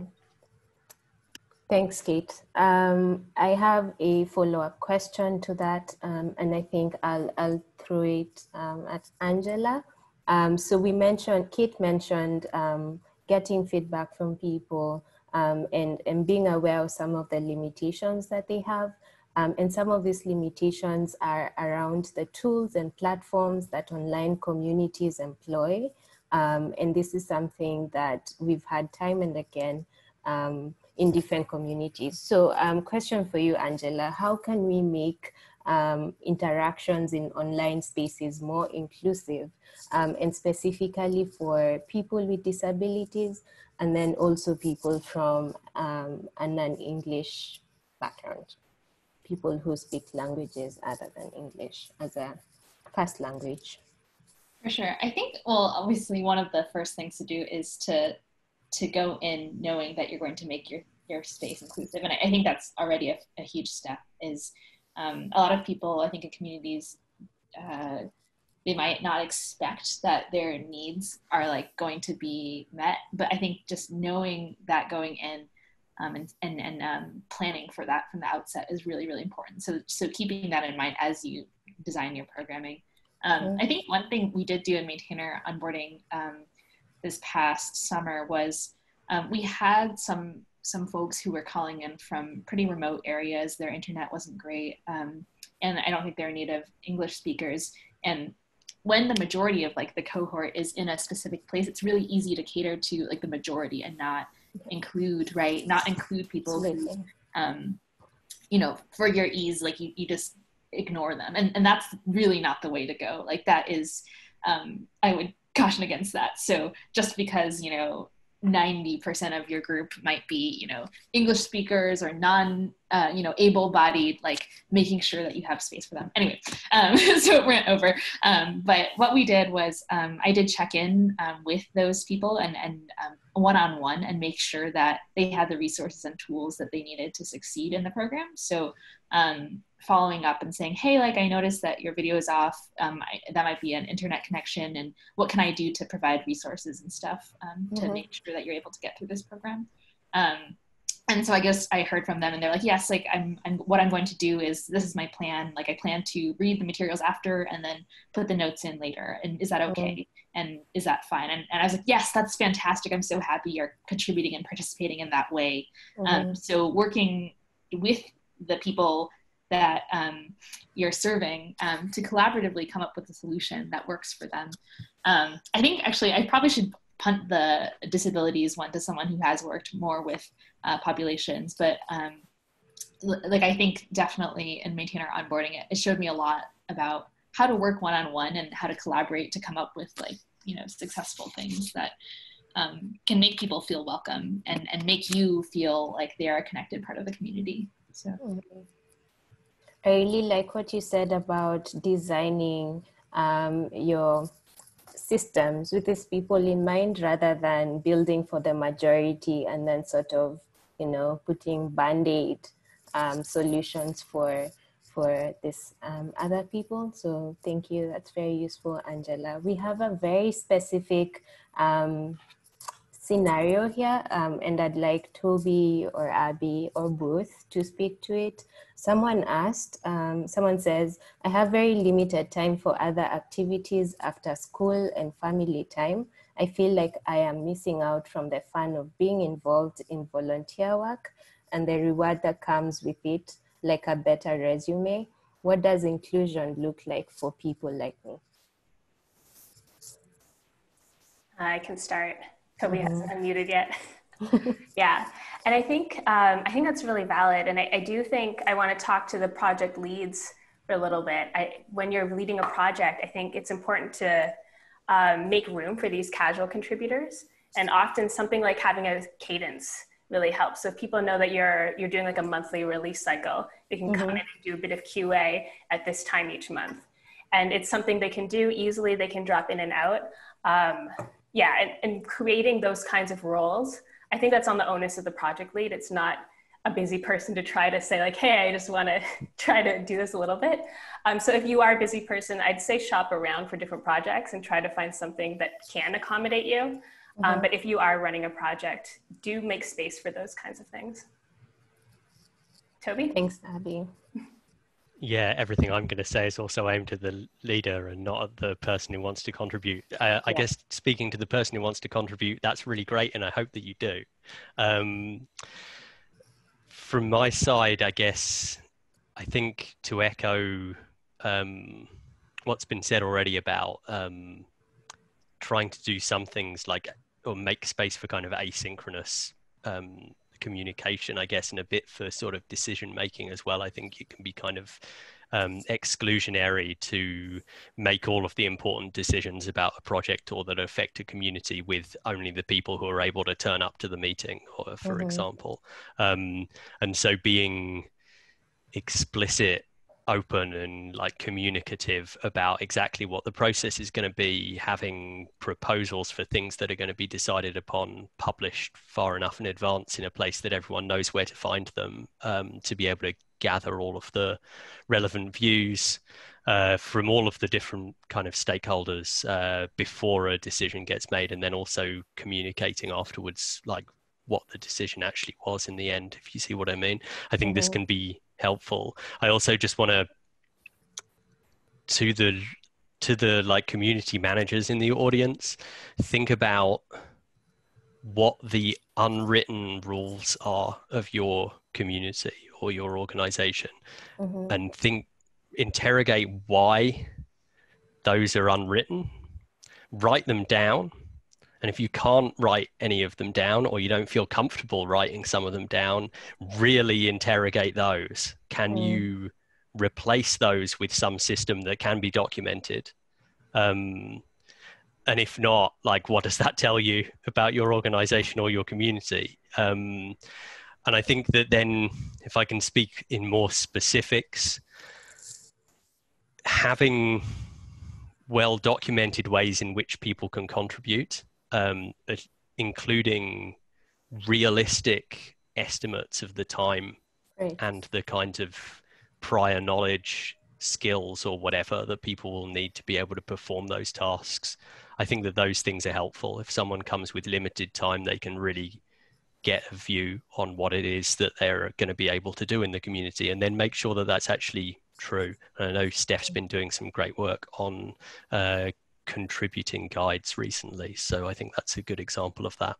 Speaker 1: Thanks, Kate. Um, I have a follow-up question to that, um, and I think I'll, I'll throw it um, at Angela. Um, so we mentioned, Kate mentioned um, getting feedback from people um, and, and being aware of some of the limitations that they have. Um, and some of these limitations are around the tools and platforms that online communities employ. Um, and this is something that we've had time and again um, in different communities. So um, question for you, Angela, how can we make um, interactions in online spaces more inclusive um, and specifically for people with disabilities and then also people from um, a non-English background, people who speak languages other than English as a first language.
Speaker 5: For sure. I think, well, obviously one of the first things to do is to to go in knowing that you're going to make your your space inclusive. And I, I think that's already a, a huge step is um, a lot of people, I think in communities, uh, they might not expect that their needs are like going to be met. But I think just knowing that going in um, and, and, and um, planning for that from the outset is really, really important. So, so keeping that in mind as you design your programming. Um, mm-hmm. I think one thing we did do in maintainer onboarding um, this past summer was um, we had some some folks who were calling in from pretty remote areas. Their internet wasn't great, um, and I don't think they're native English speakers. And when the majority of like the cohort is in a specific place, it's really easy to cater to like the majority and not include right, not include people who, um, you know, for your ease, like you, you just ignore them, and and that's really not the way to go. Like that is, um, I would caution against that. So just because you know 90% of your group might be you know english speakers or non uh, you know able-bodied like making sure that you have space for them. Anyway um, so it went over. Um, but what we did was um, i did check in um, with those people and and um, one-on-one and make sure that they had the resources and tools that they needed to succeed in the program. So um, following up and saying, hey, like I noticed that your video is off. Um, I, that might be an internet connection, and what can I do to provide resources and stuff um, to mm-hmm. make sure that you're able to get through this program? Um, and so I guess I heard from them, and they're like, yes, like I'm, I'm, what I'm going to do is this is my plan. Like I plan to read the materials after and then put the notes in later. And is that okay? Mm-hmm. And is that fine? And, and I was like, yes, that's fantastic. I'm so happy you're contributing and participating in that way. Um, mm-hmm. so working with the people that um, you're serving um, to collaboratively come up with a solution that works for them. Um, I think actually I probably should punt the disabilities one to someone who has worked more with uh, populations, but um, like I think definitely in maintainer onboarding it, it showed me a lot about how to work one-on-one and how to collaborate to come up with like you know successful things that um, can make people feel welcome and, and make you feel like they are a connected part of the community. So. Mm-hmm.
Speaker 1: I really like what you said about designing um, your systems with these people in mind rather than building for the majority and then sort of, you know, putting band-aid um, solutions for for this um, other people. So thank you. That's very useful, Angela. We have a very specific um, scenario here, um, and I'd like Toby or Abby or both to speak to it. Someone asked, um, someone says, I have very limited time for other activities after school and family time. I feel like I am missing out from the fun of being involved in volunteer work and the reward that comes with it, like a better resume. What does inclusion look like for people like me?
Speaker 3: I can start. Toby mm-hmm. hasn't unmuted yet. yeah, and I think um, I think that's really valid, and I, I do think I want to talk to the project leads for a little bit. I, when you're leading a project, I think it's important to um, make room for these casual contributors, and often something like having a cadence really helps. So if people know that you're you're doing like a monthly release cycle, they can mm-hmm. come in and do a bit of QA at this time each month, and it's something they can do easily. They can drop in and out. Um, yeah, and, and creating those kinds of roles, I think that's on the onus of the project lead. It's not a busy person to try to say like, hey, I just want to try to do this a little bit. Um, so if you are a busy person, I'd say shop around for different projects and try to find something that can accommodate you. Um, mm-hmm. Um, but if you are running a project, do make space for those kinds of things. Toby?
Speaker 1: Thanks, Abby.
Speaker 2: Yeah, everything I'm going to say is also aimed at the leader and not at the person who wants to contribute. Uh, I guess speaking to the person who wants to contribute, that's really great, and I hope that you do. Um, from my side, I guess I think to echo um, what's been said already about um, trying to do some things like or make space for kind of asynchronous um, communication, I guess, and a bit for sort of decision making as well. I think it can be kind of um, exclusionary to make all of the important decisions about a project or that affect a community with only the people who are able to turn up to the meeting, or for mm-hmm. example. Um, and so being explicit open and like communicative about exactly what the process is going to be having proposals for things that are going to be decided upon published far enough in advance in a place that everyone knows where to find them um, to be able to gather all of the relevant views uh, from all of the different kind of stakeholders uh, before a decision gets made and then also communicating afterwards like what the decision actually was in the end if you see what i mean i think mm-hmm. this can be helpful. I also just want to to the to the like community managers in the audience think about what the unwritten rules are of your community or your organization mm-hmm. and think interrogate why those are unwritten write them down and if you can't write any of them down or you don't feel comfortable writing some of them down, really interrogate those. Can mm. you replace those with some system that can be documented? Um, and if not, like, what does that tell you about your organization or your community? Um, and I think that then, if I can speak in more specifics, having well documented ways in which people can contribute um, including realistic estimates of the time and the kind of prior knowledge skills or whatever that people will need to be able to perform those tasks. I think that those things are helpful. If someone comes with limited time they can really get a view on what it is that they're going to be able to do in the community and then make sure that that's actually true. And i know steph's been doing some great work on uh, contributing guides recently. So I think that's a good example of that.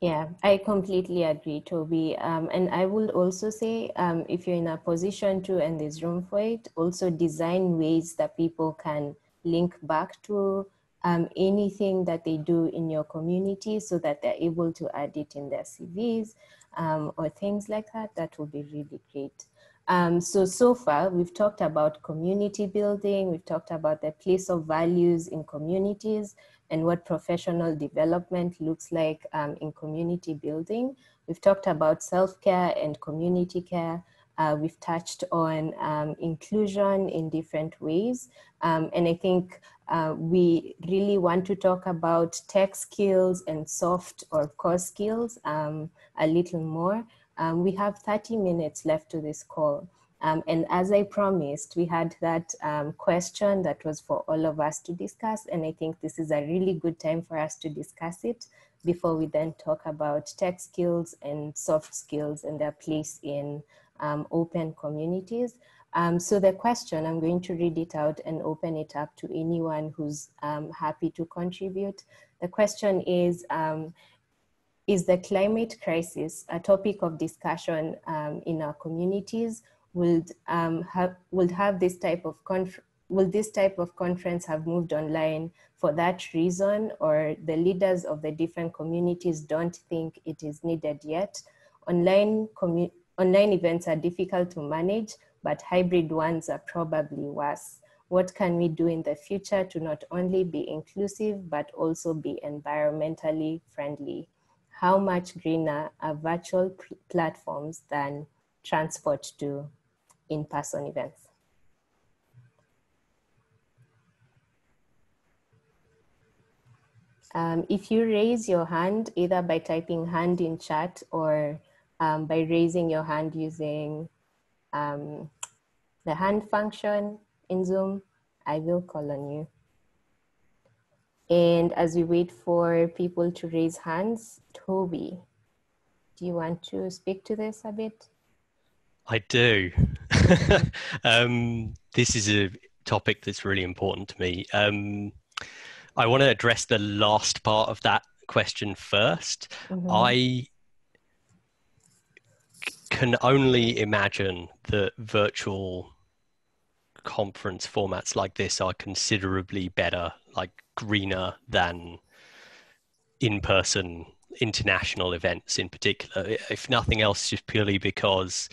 Speaker 1: Yeah, I completely agree, Toby. Um, and I would also say, um, if you're in a position to, and there's room for it, also design ways that people can link back to um, anything that they do in your community so that they're able to add it in their CVs um, or things like that. That would be really great. Um, so, so far we've talked about community building, we've talked about the place of values in communities and what professional development looks like um, in community building. We've talked about self-care and community care. Uh, we've touched on um, inclusion in different ways. Um, and I think uh, we really want to talk about tech skills and soft or core skills um, a little more. Um, we have 30 minutes left to this call. Um, and as I promised, we had that um, question that was for all of us to discuss. And I think this is a really good time for us to discuss it before we then talk about tech skills and soft skills and their place in um, open communities. Um, so the question, I'm going to read it out and open it up to anyone who's um, happy to contribute. The question is, um, is the climate crisis a topic of discussion um, in our communities? Would um, have would have this type of conf- will this type of conference have moved online for that reason, or the leaders of the different communities don't think it is needed yet? Online commu- online events are difficult to manage, but hybrid ones are probably worse. What can we do in the future to not only be inclusive but also be environmentally friendly? How much greener are virtual platforms than transport to in-person events? Um, if you raise your hand, either by typing hand in chat or um, by raising your hand using um, the hand function in Zoom, I will call on you. And as we wait for people to raise hands, Toby, do you want to speak to this a bit?
Speaker 2: I do. um, this is a topic that's really important to me. Um, I want to address the last part of that question 1st mm-hmm. I can only imagine that virtual conference formats like this are considerably better, like greener than in person international events in particular. If nothing else, just purely because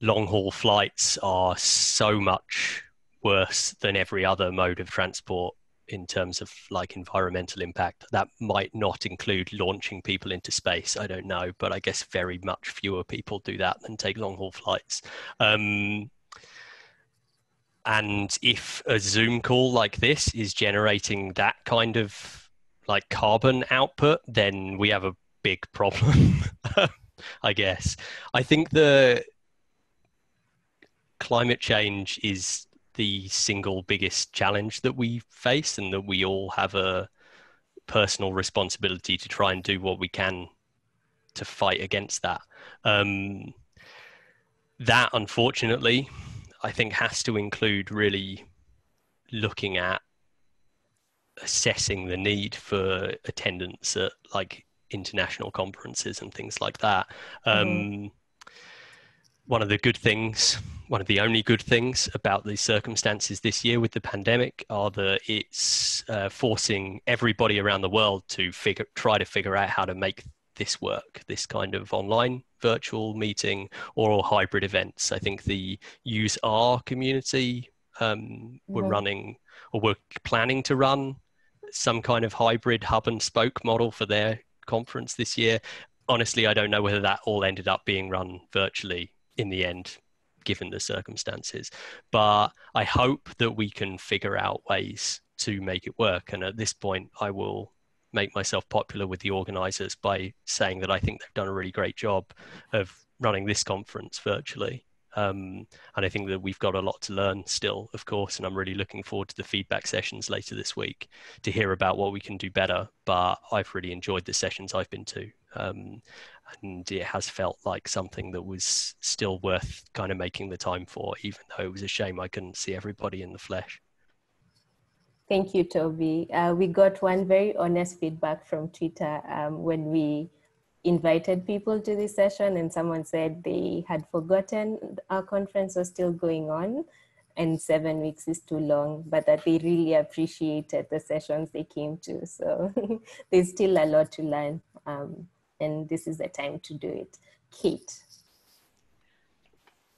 Speaker 2: long haul flights are so much worse than every other mode of transport in terms of like environmental impact. That might not include launching people into space. I don't know, but I guess very much fewer people do that than take long haul flights. Um, and if a Zoom call like this is generating that kind of like carbon output, then we have a big problem. I guess. I think the climate change is the single biggest challenge that we face and that we all have a personal responsibility to try and do what we can to fight against that. Um, that, unfortunately, I think has to include really looking at assessing the need for attendance at like international conferences and things like that. Mm-hmm. Um, one of the good things one of the only good things about the circumstances this year with the pandemic are that it's uh, forcing everybody around the world to figure, try to figure out how to make this work, this kind of online virtual meeting or hybrid events. I think the useR community um, were mm-hmm. running or were planning to run some kind of hybrid hub and spoke model for their conference this year. Honestly, I don't know whether that all ended up being run virtually in the end given the circumstances. But I hope that we can figure out ways to make it work. And at this point, I will make myself popular with the organizers by saying that I think they've done a really great job of running this conference virtually. Um, and I think that we've got a lot to learn still, of course. And I'm really looking forward to the feedback sessions later this week to hear about what we can do better. But I've really enjoyed the sessions I've been to. Um, and it has felt like something that was still worth kind of making the time for, even though it was a shame I couldn't see everybody in the flesh.
Speaker 1: Thank you, Toby. Uh, we got one very honest feedback from Twitter um, when we invited people to this session, and someone said they had forgotten our conference was still going on, and seven weeks is too long, but that they really appreciated the sessions they came to. So there's still a lot to learn. Um, and this is the time to do it. Kate.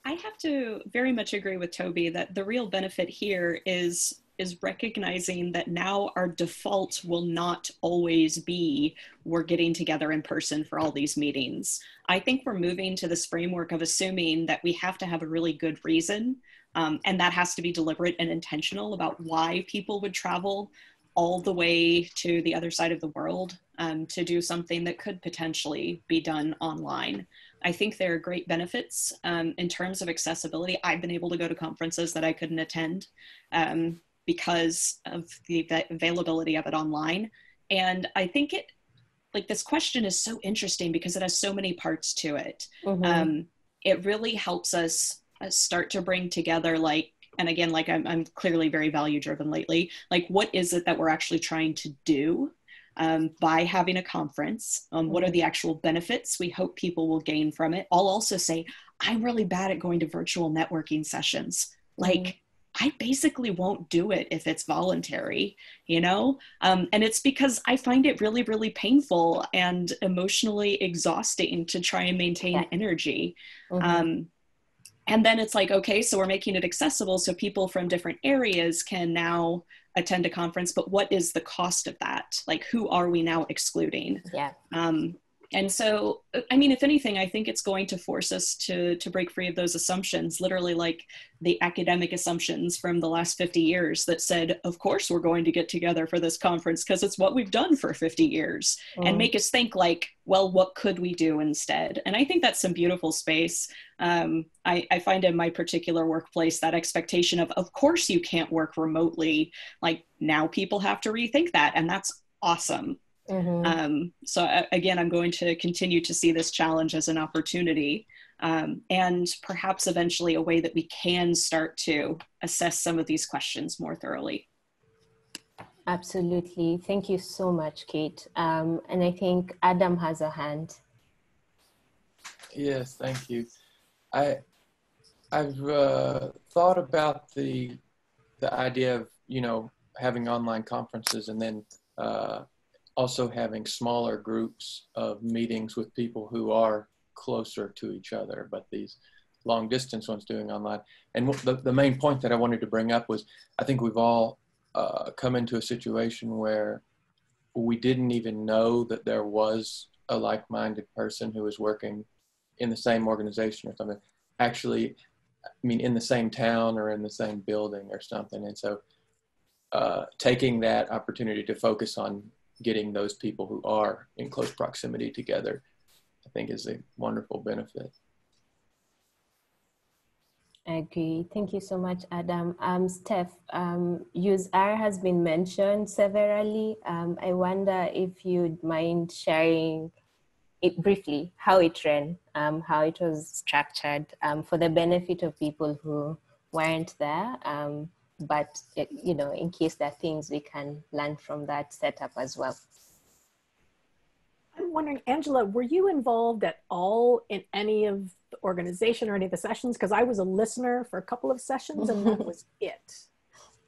Speaker 6: I have to very much agree with Toby that the real benefit here is is recognizing that now our default will not always be we're getting together in person for all these meetings. I think we're moving to this framework of assuming that we have to have a really good reason, um, and that has to be deliberate and intentional about why people would travel all the way to the other side of the world um, to do something that could potentially be done online. I think there are great benefits um, in terms of accessibility. I've been able to go to conferences that I couldn't attend um, because of the availability of it online. And I think it, like, this question is so interesting because it has so many parts to it. Mm-hmm. Um, it really helps us uh, start to bring together, like, and again, like I'm, I'm clearly very value driven lately. Like, what is it that we're actually trying to do um, by having a conference. Um, what are mm-hmm. the actual benefits we hope people will gain from it? I'll also say, I'm really bad at going to virtual networking sessions. Like, mm-hmm. I basically won't do it if it's voluntary, you know? Um, and it's because I find it really, really painful and emotionally exhausting to try and maintain yeah. energy. Mm-hmm. Um, and then it's like, okay, so we're making it accessible so people from different areas can now attend a conference but what is the cost of that like who are we now excluding
Speaker 1: yeah
Speaker 6: um, and so i mean if anything i think it's going to force us to to break free of those assumptions literally like the academic assumptions from the last 50 years that said of course we're going to get together for this conference because it's what we've done for 50 years mm. and make us think like well what could we do instead? And i think that's some beautiful space. Um, I, I find in my particular workplace that expectation of of course you can't work remotely. Like now people have to rethink that and that's awesome Mm-hmm. Um, so again, I'm going to continue to see this challenge as an opportunity um, and perhaps eventually a way that we can start to assess some of these questions more thoroughly.
Speaker 1: Absolutely. Thank you so much, Kate. Um, and I think Adam has a hand.
Speaker 7: Yes, thank you. I I've uh, thought about the the idea of you know having online conferences and then uh, also having smaller groups of meetings with people who are closer to each other, but these long distance ones doing online. And the, the main point that I wanted to bring up was I think we've all uh, come into a situation where we didn't even know that there was a like minded person who was working in the same organization or something. Actually, I mean, in the same town or in the same building or something. And so uh, taking that opportunity to focus on getting those people who are in close proximity together I think is a wonderful benefit.
Speaker 1: I agree. Thank you so much, Adam. Um, Steph, um, useR has been mentioned severally. Um, I wonder if you'd mind sharing it briefly, how it ran, um, how it was structured um, for the benefit of people who weren't there. But, you know, in case there are things we can learn from that setup as well.
Speaker 4: I'm wondering, Angela, were you involved at all in any of the organization or any of the sessions? Because I was a listener for a couple of sessions and that was it.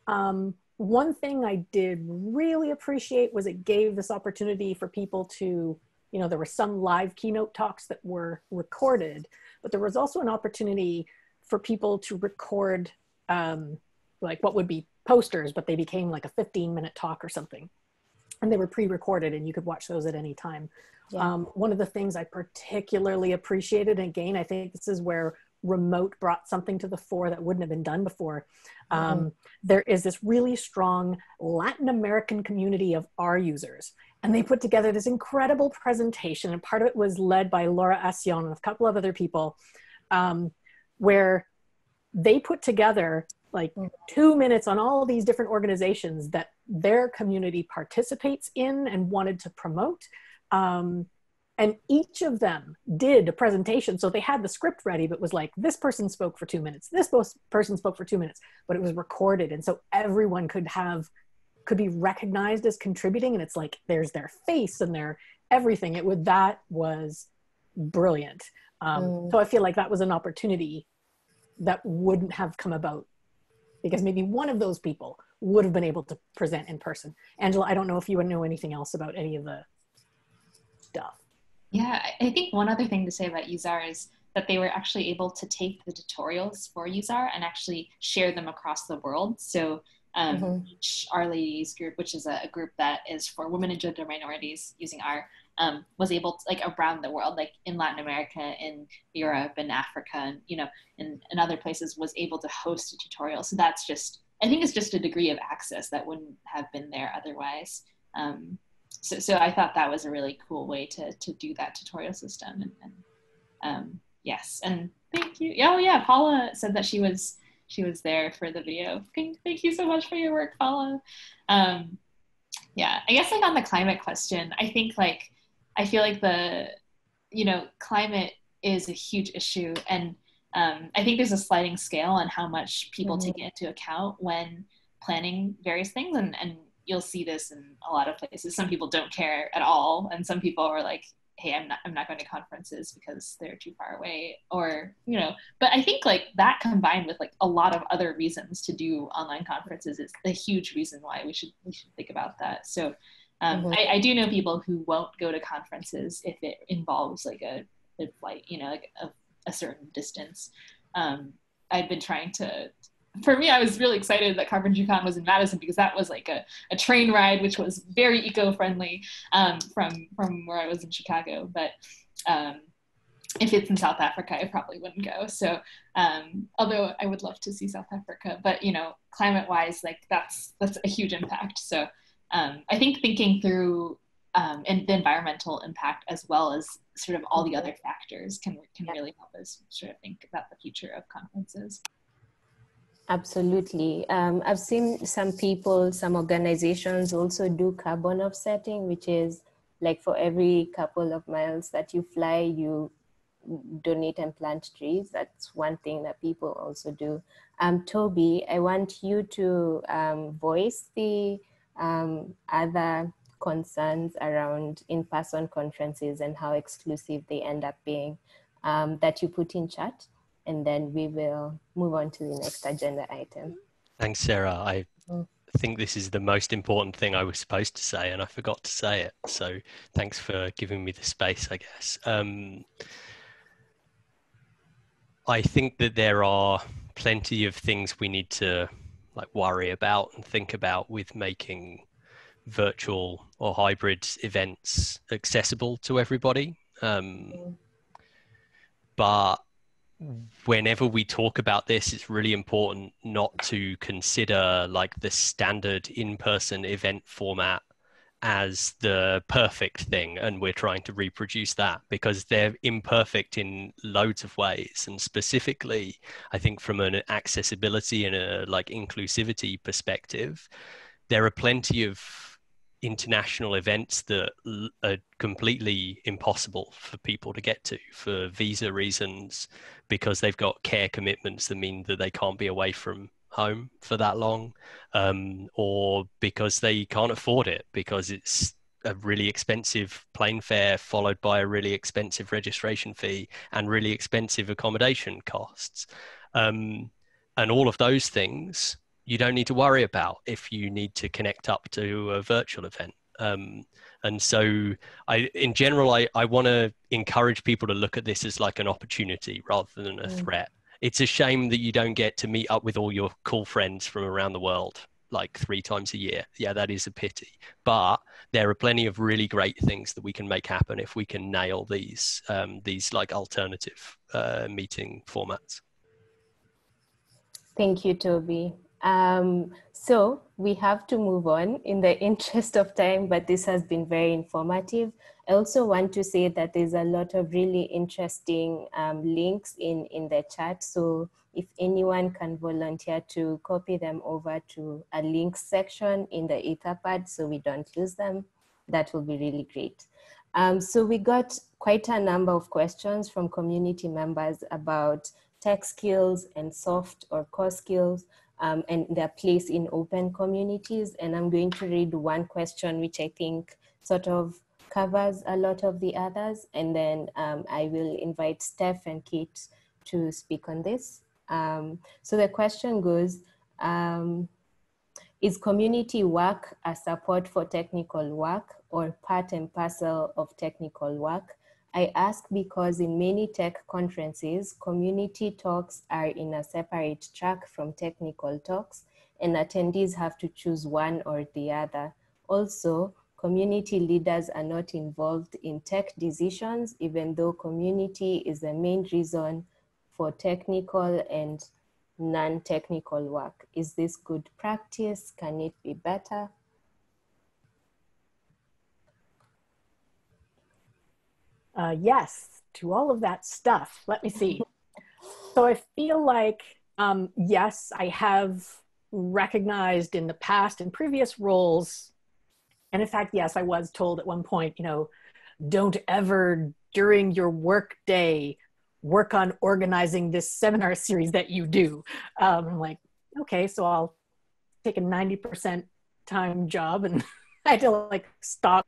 Speaker 4: Um, one thing I did really appreciate was it gave this opportunity for people to, you know, there were some live keynote talks that were recorded, but there was also an opportunity for people to record um, like what would be posters, but they became like a 15 minute talk or something and they were pre-recorded and you could watch those at any time yeah. um, one of the things i particularly appreciated and again i think this is where remote brought something to the fore that wouldn't have been done before um, mm-hmm. there is this really strong latin american community of R users and they put together this incredible presentation and part of it was led by laura Acion and a couple of other people um, where they put together like mm. two minutes on all these different organizations that their community participates in and wanted to promote. Um, and each of them did a presentation. So they had the script ready, but was like, this person spoke for two minutes, this person spoke for two minutes, but it was recorded. And so everyone could have, could be recognized as contributing. And it's like, there's their face and their everything. It would, that was brilliant. Um, mm. So I feel like that was an opportunity that wouldn't have come about because maybe one of those people would have been able to present in person. Angela, I don't know if you would know anything else about any of the stuff.
Speaker 5: Yeah, I think one other thing to say about useR is that they were actually able to take the tutorials for useR and actually share them across the world. So um, mm-hmm. each R Ladies group, which is a, a, group that is for women and gender minorities using R, um, was able to like around the world, like in Latin America, in Europe, and Africa, and you know, in, in other places, was able to host a tutorial. So that's just, I think, it's just a degree of access that wouldn't have been there otherwise. Um, so, so I thought that was a really cool way to to do that tutorial system. And, and um, yes, and thank you. Oh yeah, Paula said that she was she was there for the video. Thank, thank you so much for your work, Paula. Um, yeah, I guess like on the climate question, I think like I feel like the, you know, climate is a huge issue. And um, I think there's a sliding scale on how much people mm-hmm. take into account when planning various things. And, and you'll see this in a lot of places. Some people don't care at all. And some people are like, hey i'm not i'm not going to conferences because they're too far away or you know but i think like that combined with like a lot of other reasons to do online conferences is a huge reason why we should we should think about that so um, mm-hmm. I, I, do know people who won't go to conferences if it involves like a, a flight, you know, like a, a certain distance. Um, I've been trying to, for me, I was really excited that CarpentryCon was in Madison because that was like a, a train ride, which was very eco-friendly um, from from where I was in Chicago. But um, if it's in South Africa, I probably wouldn't go. So, um, although I would love to see South Africa, but you know, climate-wise, like that's that's a huge impact. So um, I think thinking through um, and the environmental impact as well as sort of all the other factors can can really help us sort of think about the future of conferences.
Speaker 1: Absolutely. Um, I've seen some people, some organizations also do carbon offsetting, which is like for every couple of miles that you fly, you donate and plant trees. That's one thing that people also do. Um, Toby, I want you to um, voice the um, other concerns around in-person conferences and how exclusive they end up being um, that you put in chat, and then we will move on to the next agenda item.
Speaker 2: Thanks, Serah. I mm. think this is the most important thing I was supposed to say, and I forgot to say it. So thanks for giving me the space, I guess. Um, I think that there are plenty of things we need to like worry about and think about with making virtual or hybrid events accessible to everybody. Um, mm. But whenever we talk about this, it's really important not to consider like the standard in-person event format as the perfect thing and we're trying to reproduce that because they're imperfect in loads of ways. And specifically i think from an accessibility and a like inclusivity perspective there are plenty of international events that are completely impossible for people to get to for visa reasons because they've got care commitments that mean that they can't be away from home for that long, um, or because they can't afford it because it's a really expensive plane fare followed by a really expensive registration fee and really expensive accommodation costs. Um, and all of those things you don't need to worry about if you need to connect up to a virtual event. Um, and so I, in general, I, I want to encourage people to look at this as like an opportunity rather than a mm. threat it's a shame that you don't get to meet up with all your cool friends from around the world like three times a year. Yeah, that is a pity. But there are plenty of really great things that we can make happen if we can nail these um, these like alternative uh, meeting formats.
Speaker 1: Thank you, Toby. Um, so we have to move on in the interest of time, but this has been very informative. I also want to say that there's a lot of really interesting um, links in, in the chat. So if anyone can volunteer to copy them over to a link section in the Etherpad so we don't lose them, that will be really great. Um, so we got quite a number of questions from community members about tech skills and soft or core skills um, and their place in open communities. And I'm going to read one question, which I think sort of covers a lot of the others. And then um, I will invite Steph and Kate to speak on this. Um, so the question goes, um, is community work a support for technical work or part and parcel of technical work? I ask because in many tech conferences, community talks are in a separate track from technical talks and attendees have to choose one or the other. Also, community leaders are not involved in tech decisions, even though community is the main reason for technical and non-technical work. Is this good practice? Can it be better?
Speaker 4: Uh, yes, to all of that stuff. Let me see. so I feel like, um, yes, I have recognized in the past in previous roles and in fact, yes, I was told at one point, you know, don't ever during your work day work on organizing this seminar series that you do. Um, I'm like, okay, so I'll take a 90% time job and I had to like stop.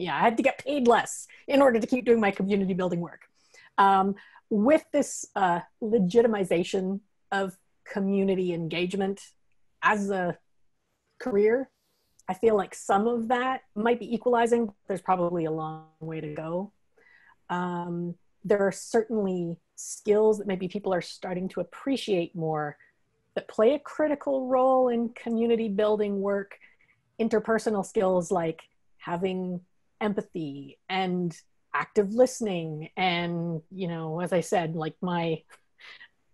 Speaker 4: Yeah, I had to get paid less in order to keep doing my community building work. Um, with this uh, legitimization of community engagement as a career, I feel like some of that might be equalizing. There's probably a long way to go. Um, there are certainly skills that maybe people are starting to appreciate more that play a critical role in community building work, interpersonal skills like having empathy and active listening and you know as i said like my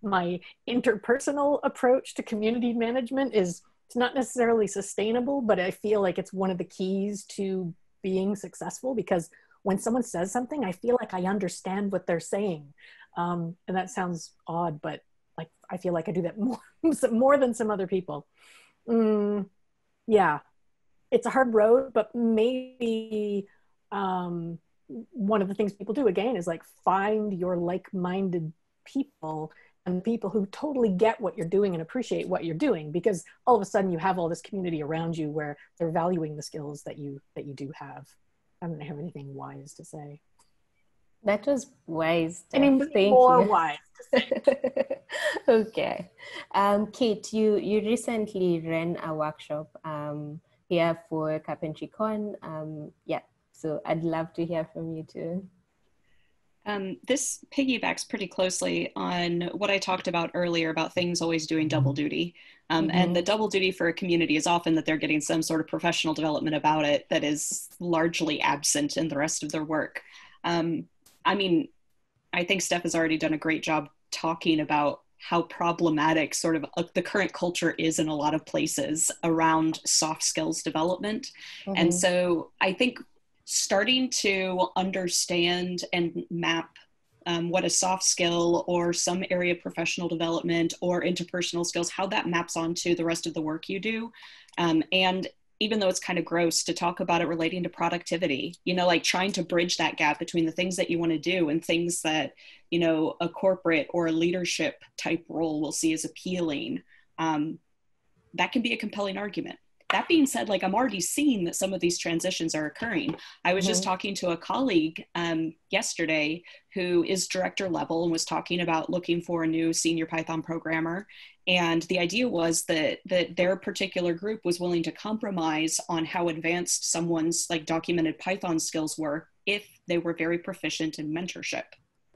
Speaker 4: my interpersonal approach to community management is it's not necessarily sustainable, but I feel like it's one of the keys to being successful because when someone says something, I feel like I understand what they're saying. Um, and that sounds odd, but like I feel like I do that more, more than some other people. Mm, yeah, it's a hard road, but maybe um, one of the things people do again is like find your like-minded people and people who totally get what you're doing and appreciate what you're doing because all of a sudden you have all this community around you where they're valuing the skills that you that you do have. I don't have anything wise to say.
Speaker 1: That was wise
Speaker 4: i mean Thank more you. wise
Speaker 1: okay. Um, kate you you recently ran a workshop um, here for CarpentryCon. Um, yeah so I'd love to hear from you too.
Speaker 6: Um, this piggybacks pretty closely on what I talked about earlier about things always doing double duty. Um, mm-hmm. And the double duty for a community is often that they're getting some sort of professional development about it that is largely absent in the rest of their work. Um, I mean, I think Steph has already done a great job talking about how problematic sort of uh, the current culture is in a lot of places around soft skills development. Mm-hmm. And so I think starting to understand and map um, what a soft skill or some area of professional development or interpersonal skills, how that maps onto the rest of the work you do. Um, and even though it's kind of gross to talk about it relating to productivity, you know, like trying to bridge that gap between the things that you want to do and things that, you know, a corporate or a leadership type role will see as appealing, um, that can be a compelling argument that being said, like I'm already seeing that some of these transitions are occurring. I was mm-hmm. just talking to a colleague um, yesterday who is director level and was talking about looking for a new senior Python programmer. And the idea was that that their particular group was willing to compromise on how advanced someone's like documented Python skills were if they were very proficient in mentorship.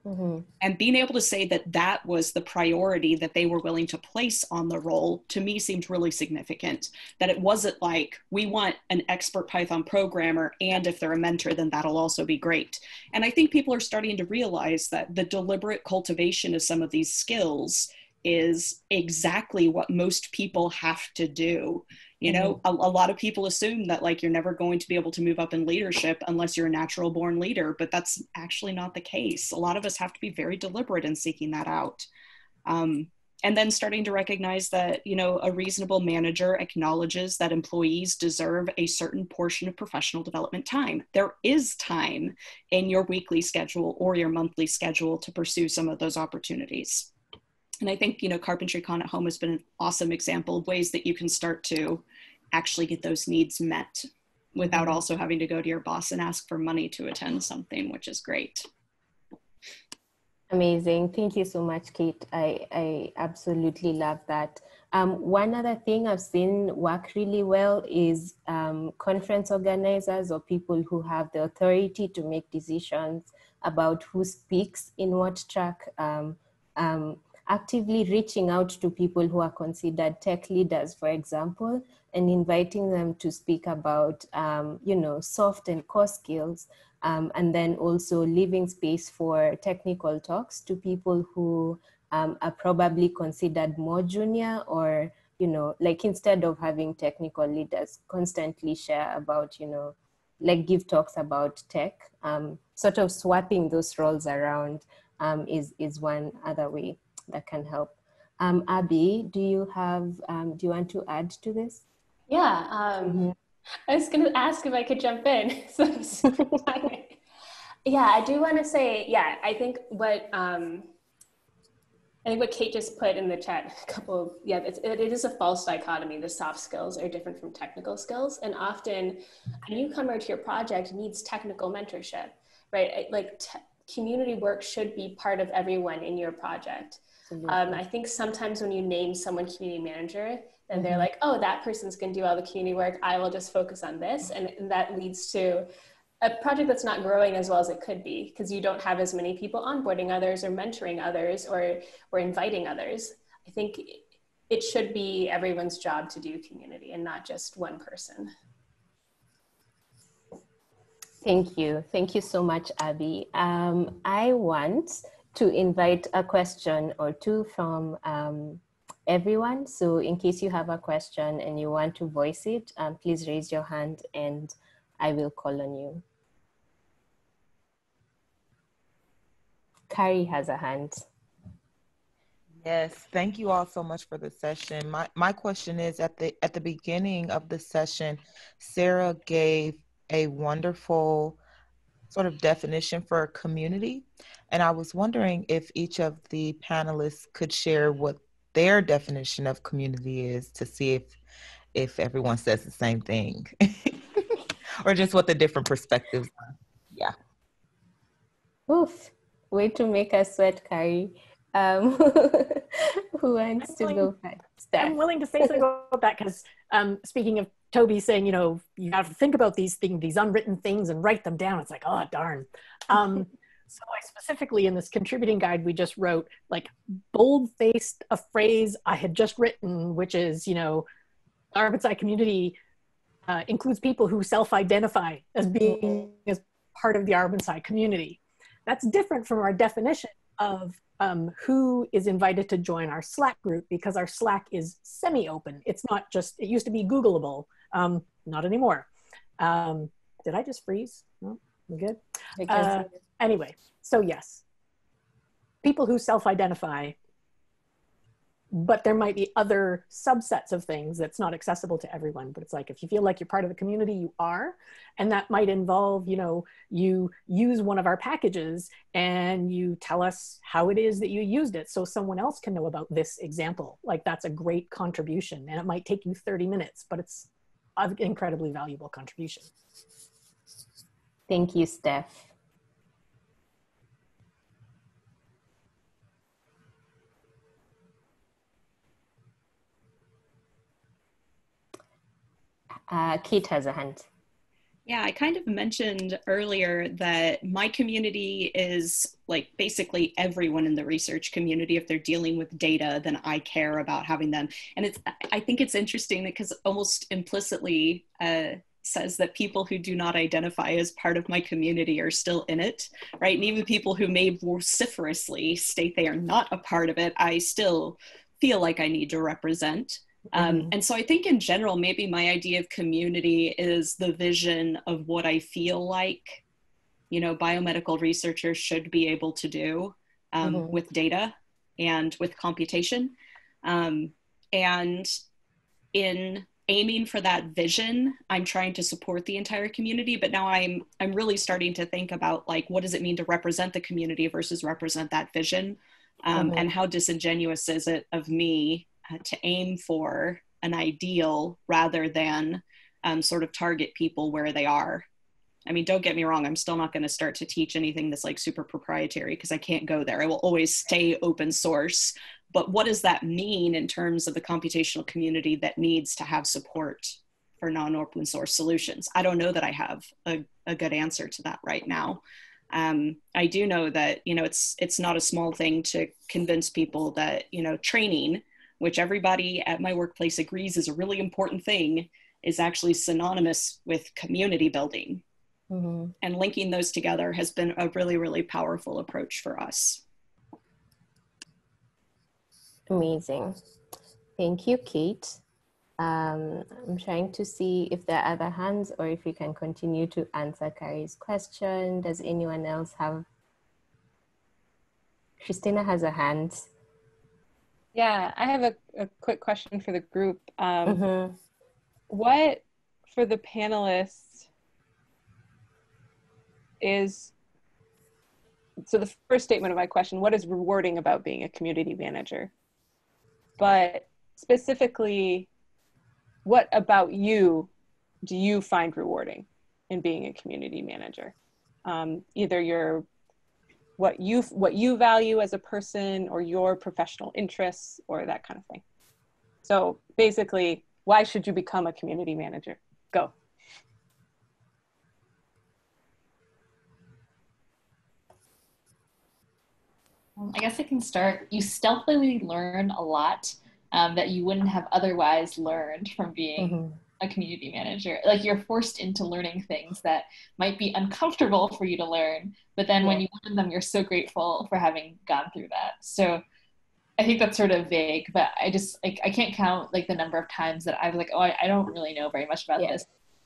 Speaker 6: Mm-hmm. And being able to say that that was the priority that they were willing to place on the role to me seemed really significant. That it wasn't like, we want an expert Python programmer, and if they're a mentor, then that'll also be great. And I think people are starting to realize that the deliberate cultivation of some of these skills is exactly what most people have to do you know mm-hmm. a, a, lot of people assume that like you're never going to be able to move up in leadership unless you're a natural born leader but that's actually not the case. A lot of us have to be very deliberate in seeking that out. Um, and then starting to recognize that you know a reasonable manager acknowledges that employees deserve a certain portion of professional development time. There is time in your weekly schedule or your monthly schedule to pursue some of those opportunities and I think, you know, CarpentryCon at Home has been an awesome example of ways that you can start to actually get those needs met without mm-hmm. also having to go to your boss and ask for money to attend something, which is great.
Speaker 1: Amazing. Thank you so much, Kate. I, I absolutely love that. Um, one other thing I've seen work really well is um, conference organizers or people who have the authority to make decisions about who speaks in what track. Um, um actively reaching out to people who are considered tech leaders, for example, and inviting them to speak about, um, you know, soft and core skills, um, and then also leaving space for technical talks to people who um, are probably considered more junior or, you know, like instead of having technical leaders constantly share about, you know, like give talks about tech, um, sort of swapping those roles around um, is, is one other way that can help. Um, Abby, do you have, um, do you want to add to this?
Speaker 3: Yeah, um, mm-hmm. I was going to ask if I could jump in. so yeah, I do want to say, yeah, I think what, um, I think what Kate just put in the chat, a couple of, yeah, it's, it is a false dichotomy. The soft skills are different from technical skills. And often a newcomer to your project needs technical mentorship, right? Like t- community work should be part of everyone in your project. Um, I think sometimes when you name someone community manager, then mm-hmm. they're like, oh, that person's going to do all the community work. I will just focus on this. And, and that leads to a project that's not growing as well as it could be because you don't have as many people onboarding others or mentoring others or, or inviting others. I think it should be everyone's job to do community and not just one person.
Speaker 1: Thank you. Thank you so much, Abby. Um, I want to invite a question or two from um, everyone. So in case you have a question and you want to voice it, um, please raise your hand and I will call on you. Carrie has a hand.
Speaker 8: Yes, thank you all so much for the session. My my question is at the at the beginning of the session, Serah gave a wonderful sort of definition for a community. And I was wondering if each of the panelists could share what their definition of community is to see if if everyone says the same thing or just what the different perspectives are. Yeah.
Speaker 1: Oof. Way to make us sweat, Carrie. Um, who wants to go first?
Speaker 4: I'm willing to say something about that because um, speaking of Toby saying, you know, you have to think about these things, these unwritten things, and write them down. It's like, oh darn. Um, so I specifically in this contributing guide we just wrote like bold faced a phrase I had just written, which is, you know, our Side community uh, includes people who self-identify as being as part of the Side community. That's different from our definition of um, who is invited to join our Slack group because our Slack is semi-open. It's not just, it used to be Googleable, um, not anymore. Um, did I just freeze? No, we good? Uh, anyway, so yes, people who self-identify but there might be other subsets of things that's not accessible to everyone but it's like if you feel like you're part of the community you are and that might involve you know you use one of our packages and you tell us how it is that you used it so someone else can know about this example. Like that's a great contribution and it might take you 30 minutes but it's an incredibly valuable contribution.
Speaker 1: Thank you steph Uh, Kate has a hand.
Speaker 6: Yeah, I kind of mentioned earlier that my community is like basically everyone in the research community. If they're dealing with data, then I care about having them. And it's, I think it's interesting because almost implicitly uh, says that people who do not identify as part of my community are still in it, right? And even people who may vociferously state they are not a part of it, I still feel like I need to represent. Um, mm-hmm. and so I think in general, maybe my idea of community is the vision of what I feel like, you know, biomedical researchers should be able to do um, mm-hmm. with data and with computation. Um, and in aiming for that vision, I'm trying to support the entire community. But now I'm I'm really starting to think about like what does it mean to represent the community versus represent that vision, um, mm-hmm. and how disingenuous is it of me to aim for an ideal rather than um, sort of target people where they are. I mean, don't get me wrong, I'm still not going to start to teach anything that's like super proprietary because I can't go there. I will always stay open source. But what does that mean in terms of the computational community that needs to have support for non open source solutions? I don't know that I have a, a good answer to that right now. Um, I do know that you know it's it's not a small thing to convince people that you know training which everybody at my workplace agrees is a really important thing, is actually synonymous with community building. Mm-hmm. And linking those together has been a really, really powerful approach for us.
Speaker 1: Amazing. Thank you, Kate. Um, I'm trying to see if there are other hands or if we can continue to answer Carrie's question. Does anyone else have? Christina has a hand.
Speaker 9: Yeah, I have a, a quick question for the group. Um, mm-hmm. What, for the panelists, is so the first statement of my question what is rewarding about being a community manager? But specifically, what about you do you find rewarding in being a community manager? Um, either your what you what you value as a person or your professional interests or that kind of thing. So basically why should you become a community manager? Go.
Speaker 5: Um, I guess I can start. You stealthily learn a lot um, that you wouldn't have otherwise learned from being mm-hmm a community manager. Like you're forced into learning things that might be uncomfortable for you to learn, but then yeah. when you learn them, you're so grateful for having gone through that. So I think that's sort of vague, but I just like I can't count like the number of times that I was like, oh, I, I don't really know very much about yeah. this.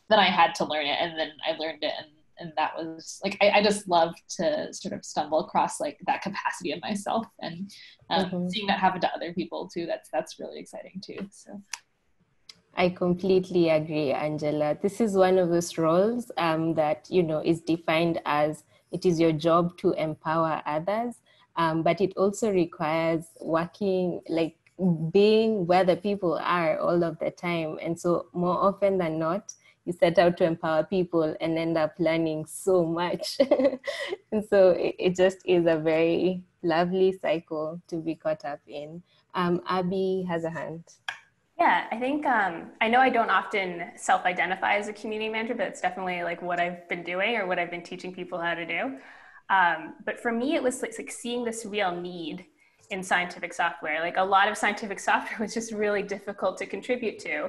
Speaker 5: Then I had to learn it, and then I learned it, and and that was like I, I just love to sort of stumble across like that capacity in myself, and um, mm-hmm. seeing that happen to other people too. That's that's really exciting too. So
Speaker 1: I completely agree, Angela. This is one of those roles um, that you know is defined as it is your job to empower others, um, but it also requires working like being where the people are all of the time. And so, more often than not, you set out to empower people and end up learning so much. and so, it, it, just is a very lovely cycle to be caught up in. Um, Abby has a hand.
Speaker 3: Yeah, I think um, I know I don't often self-identify as a community manager, but it's definitely like what I've been doing or what I've been teaching people how to do. Um, but for me, it was like, like seeing this real need in scientific software. Like a lot of scientific software was just really difficult to contribute to.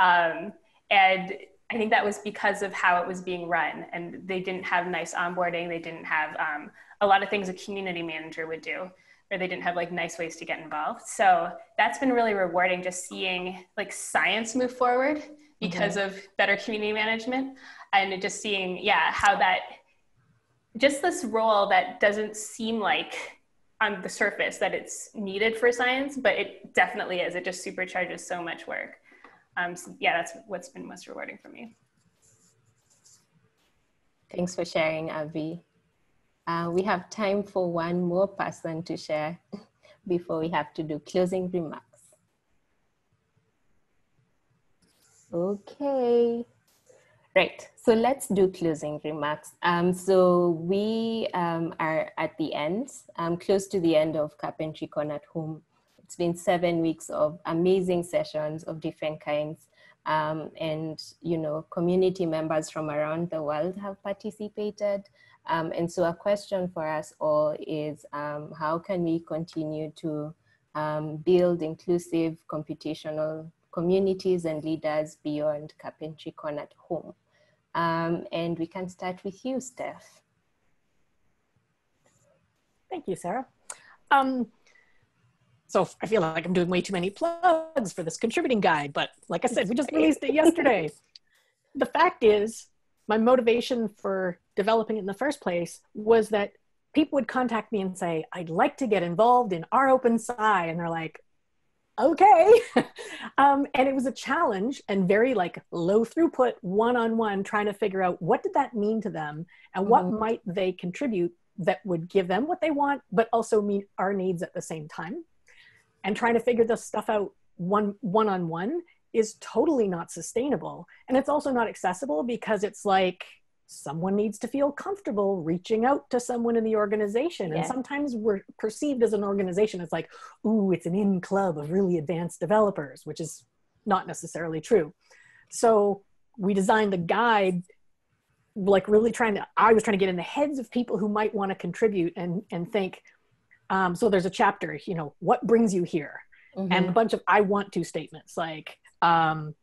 Speaker 3: Um, and I think that was because of how it was being run. And they didn't have nice onboarding. They didn't have um, a lot of things a community manager would do, or they didn't have like nice ways to get involved. So that's been really rewarding just seeing like science move forward because mm-hmm. of better community management and just seeing, yeah, how that just this role that doesn't seem like on the surface that it's needed for science, but it definitely is. It just supercharges so much work. Um, so yeah, that's what's been most rewarding for me.
Speaker 1: Thanks for sharing, Abby. Uh, we have time for one more person to share before we have to do closing remarks. Okay. Right, so let's do closing remarks. Um, so we um, are at the end, um, close to the end of CarpentryCon at home. It's been seven weeks of amazing sessions of different kinds. Um, and, you know, community members from around the world have participated. Um, and so a question for us all is um, how can we continue to build inclusive computational communities and leaders beyond CarpentryCon at home? Um, and we can start with you, Steph.
Speaker 4: Thank you, Serah. Um, so I feel like I'm doing way too many plugs for this contributing guide, but like I said, we just released it yesterday. the fact is, my motivation for developing it in the first place was that people would contact me and say, I'd like to get involved in rOpenSci. And they're like, okay. um, and it was a challenge and very like low throughput one-on-one trying to figure out what did that mean to them and what mm-hmm. might they contribute that would give them what they want, but also meet our needs at the same time. And trying to figure this stuff out one one-on-one is totally not sustainable. And it's also not accessible because it's like someone needs to feel comfortable reaching out to someone in the organization. Yeah. And sometimes we're perceived as an organization as like, ooh, it's an in club of really advanced developers, which is not necessarily true. So we designed the guide like really trying to i was trying to get in the heads of people who might want to contribute and and think um, so there's a chapter you know what brings you here mm-hmm. and a bunch of i want to statements like um,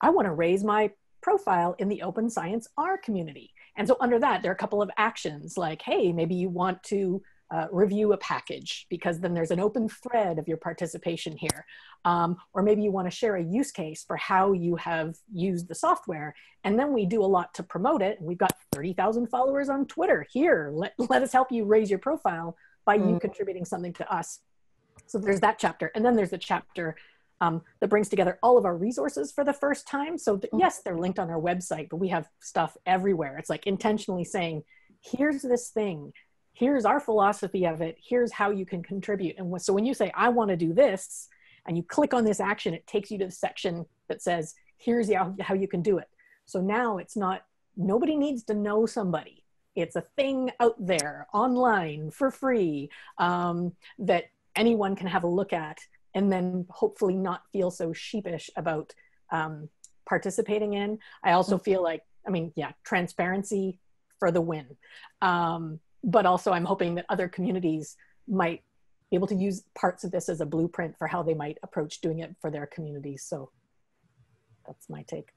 Speaker 4: i want to raise my profile in the open science R community. And so under that, there are a couple of actions like, hey, maybe you want to uh, review a package because then there's an open thread of your participation here. Um, or maybe you want to share a use case for how you have used the software. And then we do a lot to promote it. We've got 30,000 followers on Twitter. Here, let, let us help you raise your profile by mm. you contributing something to us. So there's that chapter. And then there's a chapter um, that brings together all of our resources for the first time. So th- mm. yes, they're linked on our website, but we have stuff everywhere. It's like intentionally saying, here's this thing, here's our philosophy of it, here's how you can contribute. And so when you say, I want to do this, and you click on this action, it takes you to the section that says, here's how, how you can do it. So now it's not, nobody needs to know somebody. It's a thing out there online for free um, that anyone can have a look at and then hopefully not feel so sheepish about um, participating in. I also feel like, I mean, yeah, transparency for the win. Um, but also, I'm hoping that other communities might be able to use parts of this as a blueprint for how they might approach doing it for their communities. So that's my take.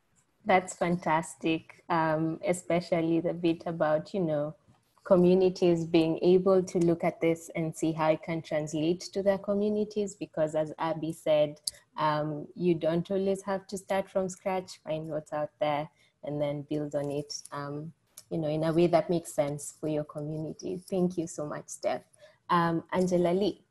Speaker 1: That's fantastic, um, especially the bit about, you know, communities being able to look at this and see how it can translate to their communities because as abby said um, you don't always have to start from scratch find what's out there and then build on it um, you know in a way that makes sense for your community. Thank you so much steph. Um, angela li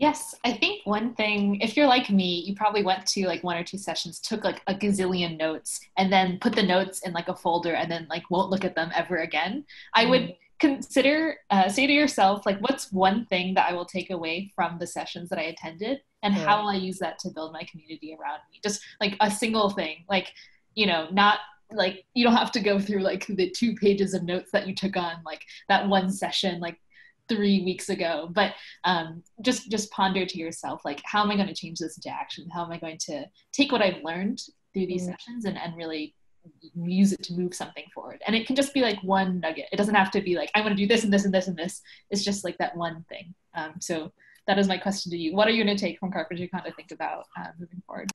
Speaker 5: Yes, I think one thing, if you're like me, you probably went to like one or two sessions, took like a gazillion notes, and then put the notes in like a folder and then like won't look at them ever again. I would
Speaker 1: Mm.
Speaker 5: consider, uh, say to yourself, like, what's one thing that I will take away from the sessions that I attended, and
Speaker 1: Yeah.
Speaker 5: how will I use that to build my community around me? Just like a single thing, like, you know, not like you don't have to go through like the two pages of notes that you took on like that one session, like three weeks ago but um, just just ponder to yourself like how am i going to change this into action? How am i going to take what i've learned through these
Speaker 1: Mm.
Speaker 5: sessions and, and really use it to move something forward? And it can just be like one nugget. It doesn't have to be like i'm going to do this and this and this and this. It's just like that one thing. Um, so that is my question to you. What are you going to take from CarpentryCon to think about uh, moving forward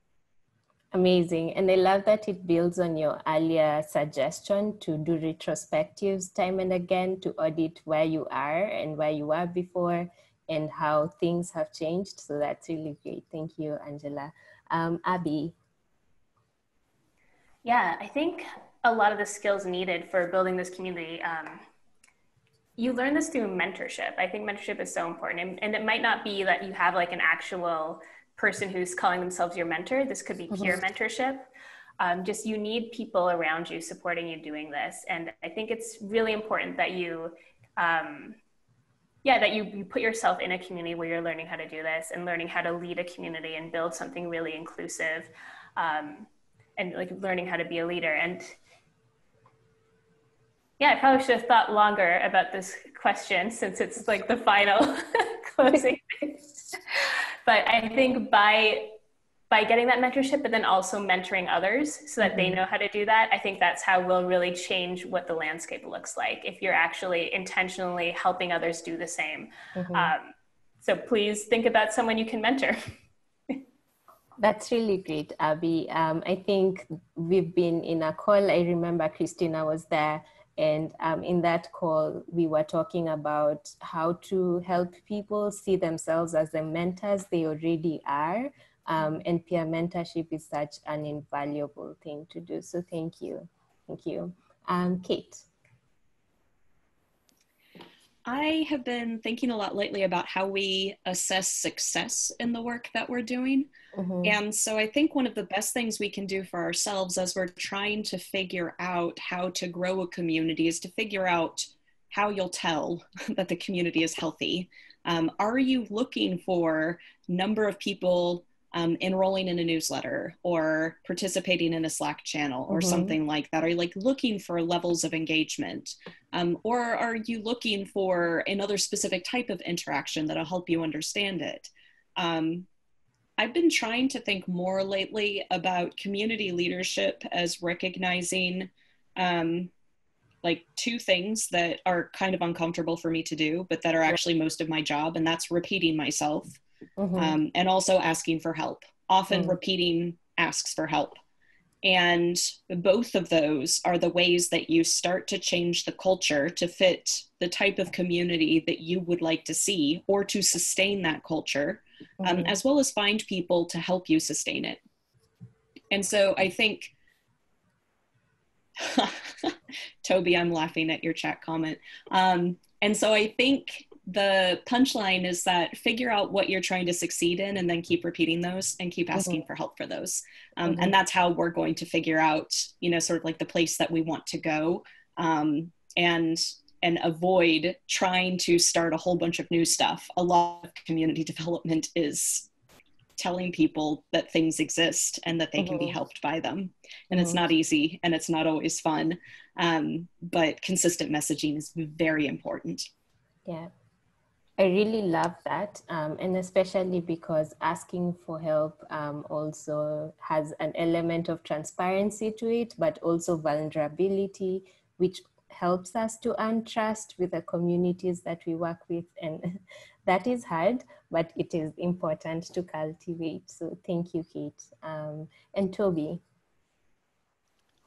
Speaker 1: Amazing. And I love that it builds on your earlier suggestion to do retrospectives time and again to audit where you are and where you were before and how things have changed. So that's really great. Thank you, Angela. Um, Abby.
Speaker 3: Yeah, I think a lot of the skills needed for building this community, um, you learn this through mentorship. I think mentorship is so important. And, and it might not be that you have like an actual person who's calling themselves your mentor. This could be peer mentorship. Um, just you need people around you supporting you doing this. And I think it's really important that you, um, yeah, that you, you put yourself in a community where you're learning how to do this and learning how to lead a community and build something really inclusive. Um, and like learning how to be a leader. And yeah, I probably should have thought longer about this question since it's like the final closing. but I think by by getting that mentorship, but then also mentoring others so that they know how to do that, I think that's how we'll really change what the landscape looks like. If you're actually intentionally helping others do the same. Um, so please think about someone you can mentor.
Speaker 1: That's really great, Abby. Um, I think we've been in a call. I remember Christina was there, and um, in that call, we were talking about how to help people see themselves as the mentors they already are. Um, and peer mentorship is such an invaluable thing to do. So, thank you. Thank you. Um, Kate.
Speaker 6: I have been thinking a lot lately about how we assess success in the work that we're doing.
Speaker 1: Mhm.
Speaker 6: And so I think one of the best things we can do for ourselves as we're trying to figure out how to grow a community is to figure out how you'll tell that the community is healthy. Um, are you looking for number of people um, enrolling in a newsletter or participating in a Slack channel or
Speaker 1: Mhm.
Speaker 6: something like that? Are you like looking for levels of engagement? Um, or are you looking for another specific type of interaction that'll help you understand it? Um, I've been trying to think more lately about community leadership as recognizing um, like two things that are kind of uncomfortable for me to do, but that are actually most of my job, and that's repeating myself
Speaker 1: Mhm.
Speaker 6: um, and also asking for help. Often
Speaker 1: Mm.
Speaker 6: repeating asks for help. And both of those are the ways that you start to change the culture to fit the type of community that you would like to see or to sustain that culture, um,
Speaker 1: Mhm.
Speaker 6: as well as find people to help you sustain it. And so I think, Toby, I'm laughing at your chat comment. Um, and so I think the punchline is that figure out what you're trying to succeed in and then keep repeating those and keep asking for help for those. Um,
Speaker 1: Mhm.
Speaker 6: And that's how we're going to figure out, you know, sort of like the place that we want to go. Um, and and avoid trying to start a whole bunch of new stuff. A lot of community development is telling people that things exist and that they can be
Speaker 1: Mhm.
Speaker 6: helped by them. And it's
Speaker 1: Mhm.
Speaker 6: not easy and it's not always fun. Um, but consistent messaging is very important.
Speaker 1: Yeah, I really love that. Um, and especially because asking for help um, also has an element of transparency to it, but also vulnerability, which helps us to earn trust with the communities that we work with. And that is hard, but it is important to cultivate. So thank you, Kate. Um, and Toby.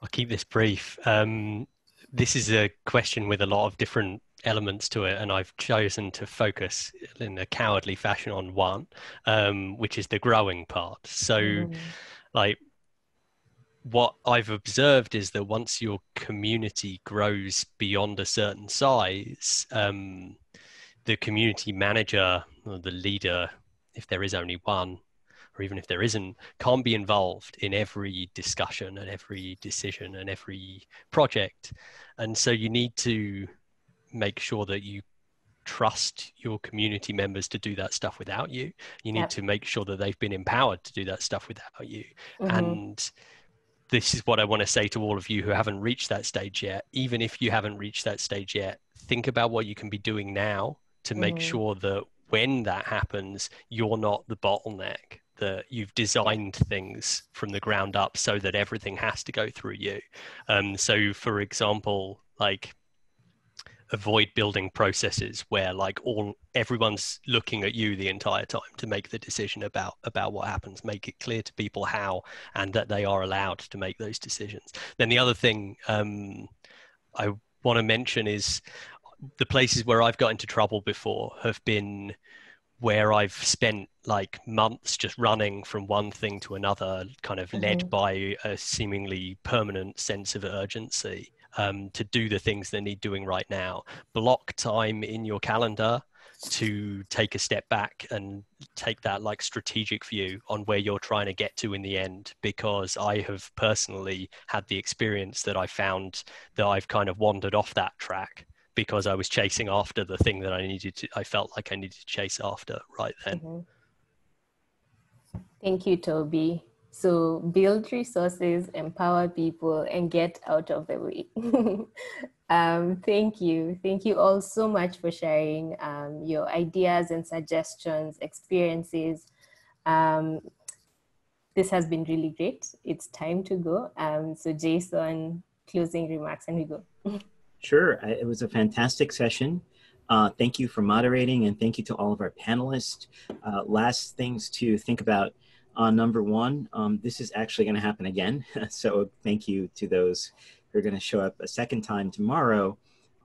Speaker 2: I'll keep this brief. Um, this is a question with a lot of different elements to it, and I've chosen to focus in a cowardly fashion on one, um, which is the growing part. So,
Speaker 1: Mhm.
Speaker 2: like, what I've observed is that once your community grows beyond a certain size, um, the community manager or the leader if there is only one, or even if there isn't, can't be involved in every discussion and every decision and every project. And so you need to make sure that you trust your community members to do that stuff without you. You need yep. to make sure that they've been empowered to do that stuff without you. Mm-hmm. And this is what I want to say to all of you who haven't reached that stage yet. Even if you haven't reached that stage yet, think about what you can be doing now to make mm-hmm. sure that when that happens, you're not the bottleneck, that you've designed things from the ground up so that everything has to go through you. Um, so, for example, like avoid building processes where like all everyone's looking at you the entire time to make the decision about about what happens. Make it clear to people how and that they are allowed to make those decisions. Then the other thing um, i want to mention is the places where i've got into trouble before have been where I've spent like months just running from one thing to another, kind of mm-hmm. led by a seemingly permanent sense of urgency um, to do the things they need doing right now. Block time in your calendar to take a step back and take that like strategic view on where you're trying to get to in the end because i have personally had the experience that i found that i've kind of wandered off that track because i was chasing after the thing that i needed to i felt like i needed to chase after right then mm-hmm.
Speaker 1: thank you toby so build resources, empower people, and get out of the way. um, thank you. Thank you all so much for sharing um, your ideas and suggestions, experiences. Um, this has been really great. It's time to go. Um, so Jason, closing remarks, and we go.
Speaker 10: sure. It was a fantastic session. Uh, thank you for moderating, and thank you to all of our panelists. Uh, last things to think about number one, um, this is actually going to happen again. so thank you to those who are going to show up a second time tomorrow.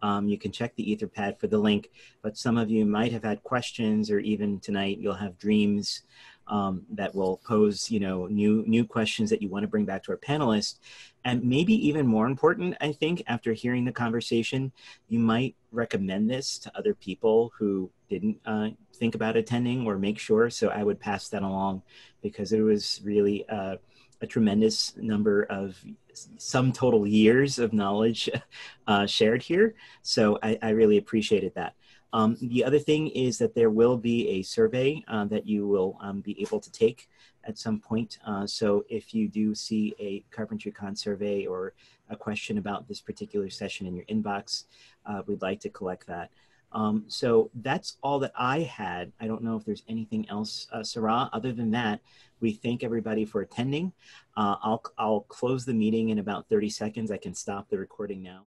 Speaker 10: Um, you can check the Etherpad for the link, but some of you might have had questions or even tonight you'll have dreams um, that will pose, you know, new, new questions that you want to bring back to our panelists. And maybe even more important, I think, after hearing the conversation, you might recommend this to other people who didn't uh, think about attending or make sure. So I would pass that along because it was really uh, a tremendous number of some total years of knowledge uh, shared here. So I, I really appreciated that. Um, the other thing is that there will be a survey uh, that you will um, be able to take at some point. Uh, so if you do see a CarpentryCon survey or a question about this particular session in your inbox, uh, we'd like to collect that. Um, so that's all that I had. I don't know if there's anything else, uh, Serah. Other than that, we thank everybody for attending. Uh, I'll, I'll close the meeting in about 30 seconds. I can stop the recording now.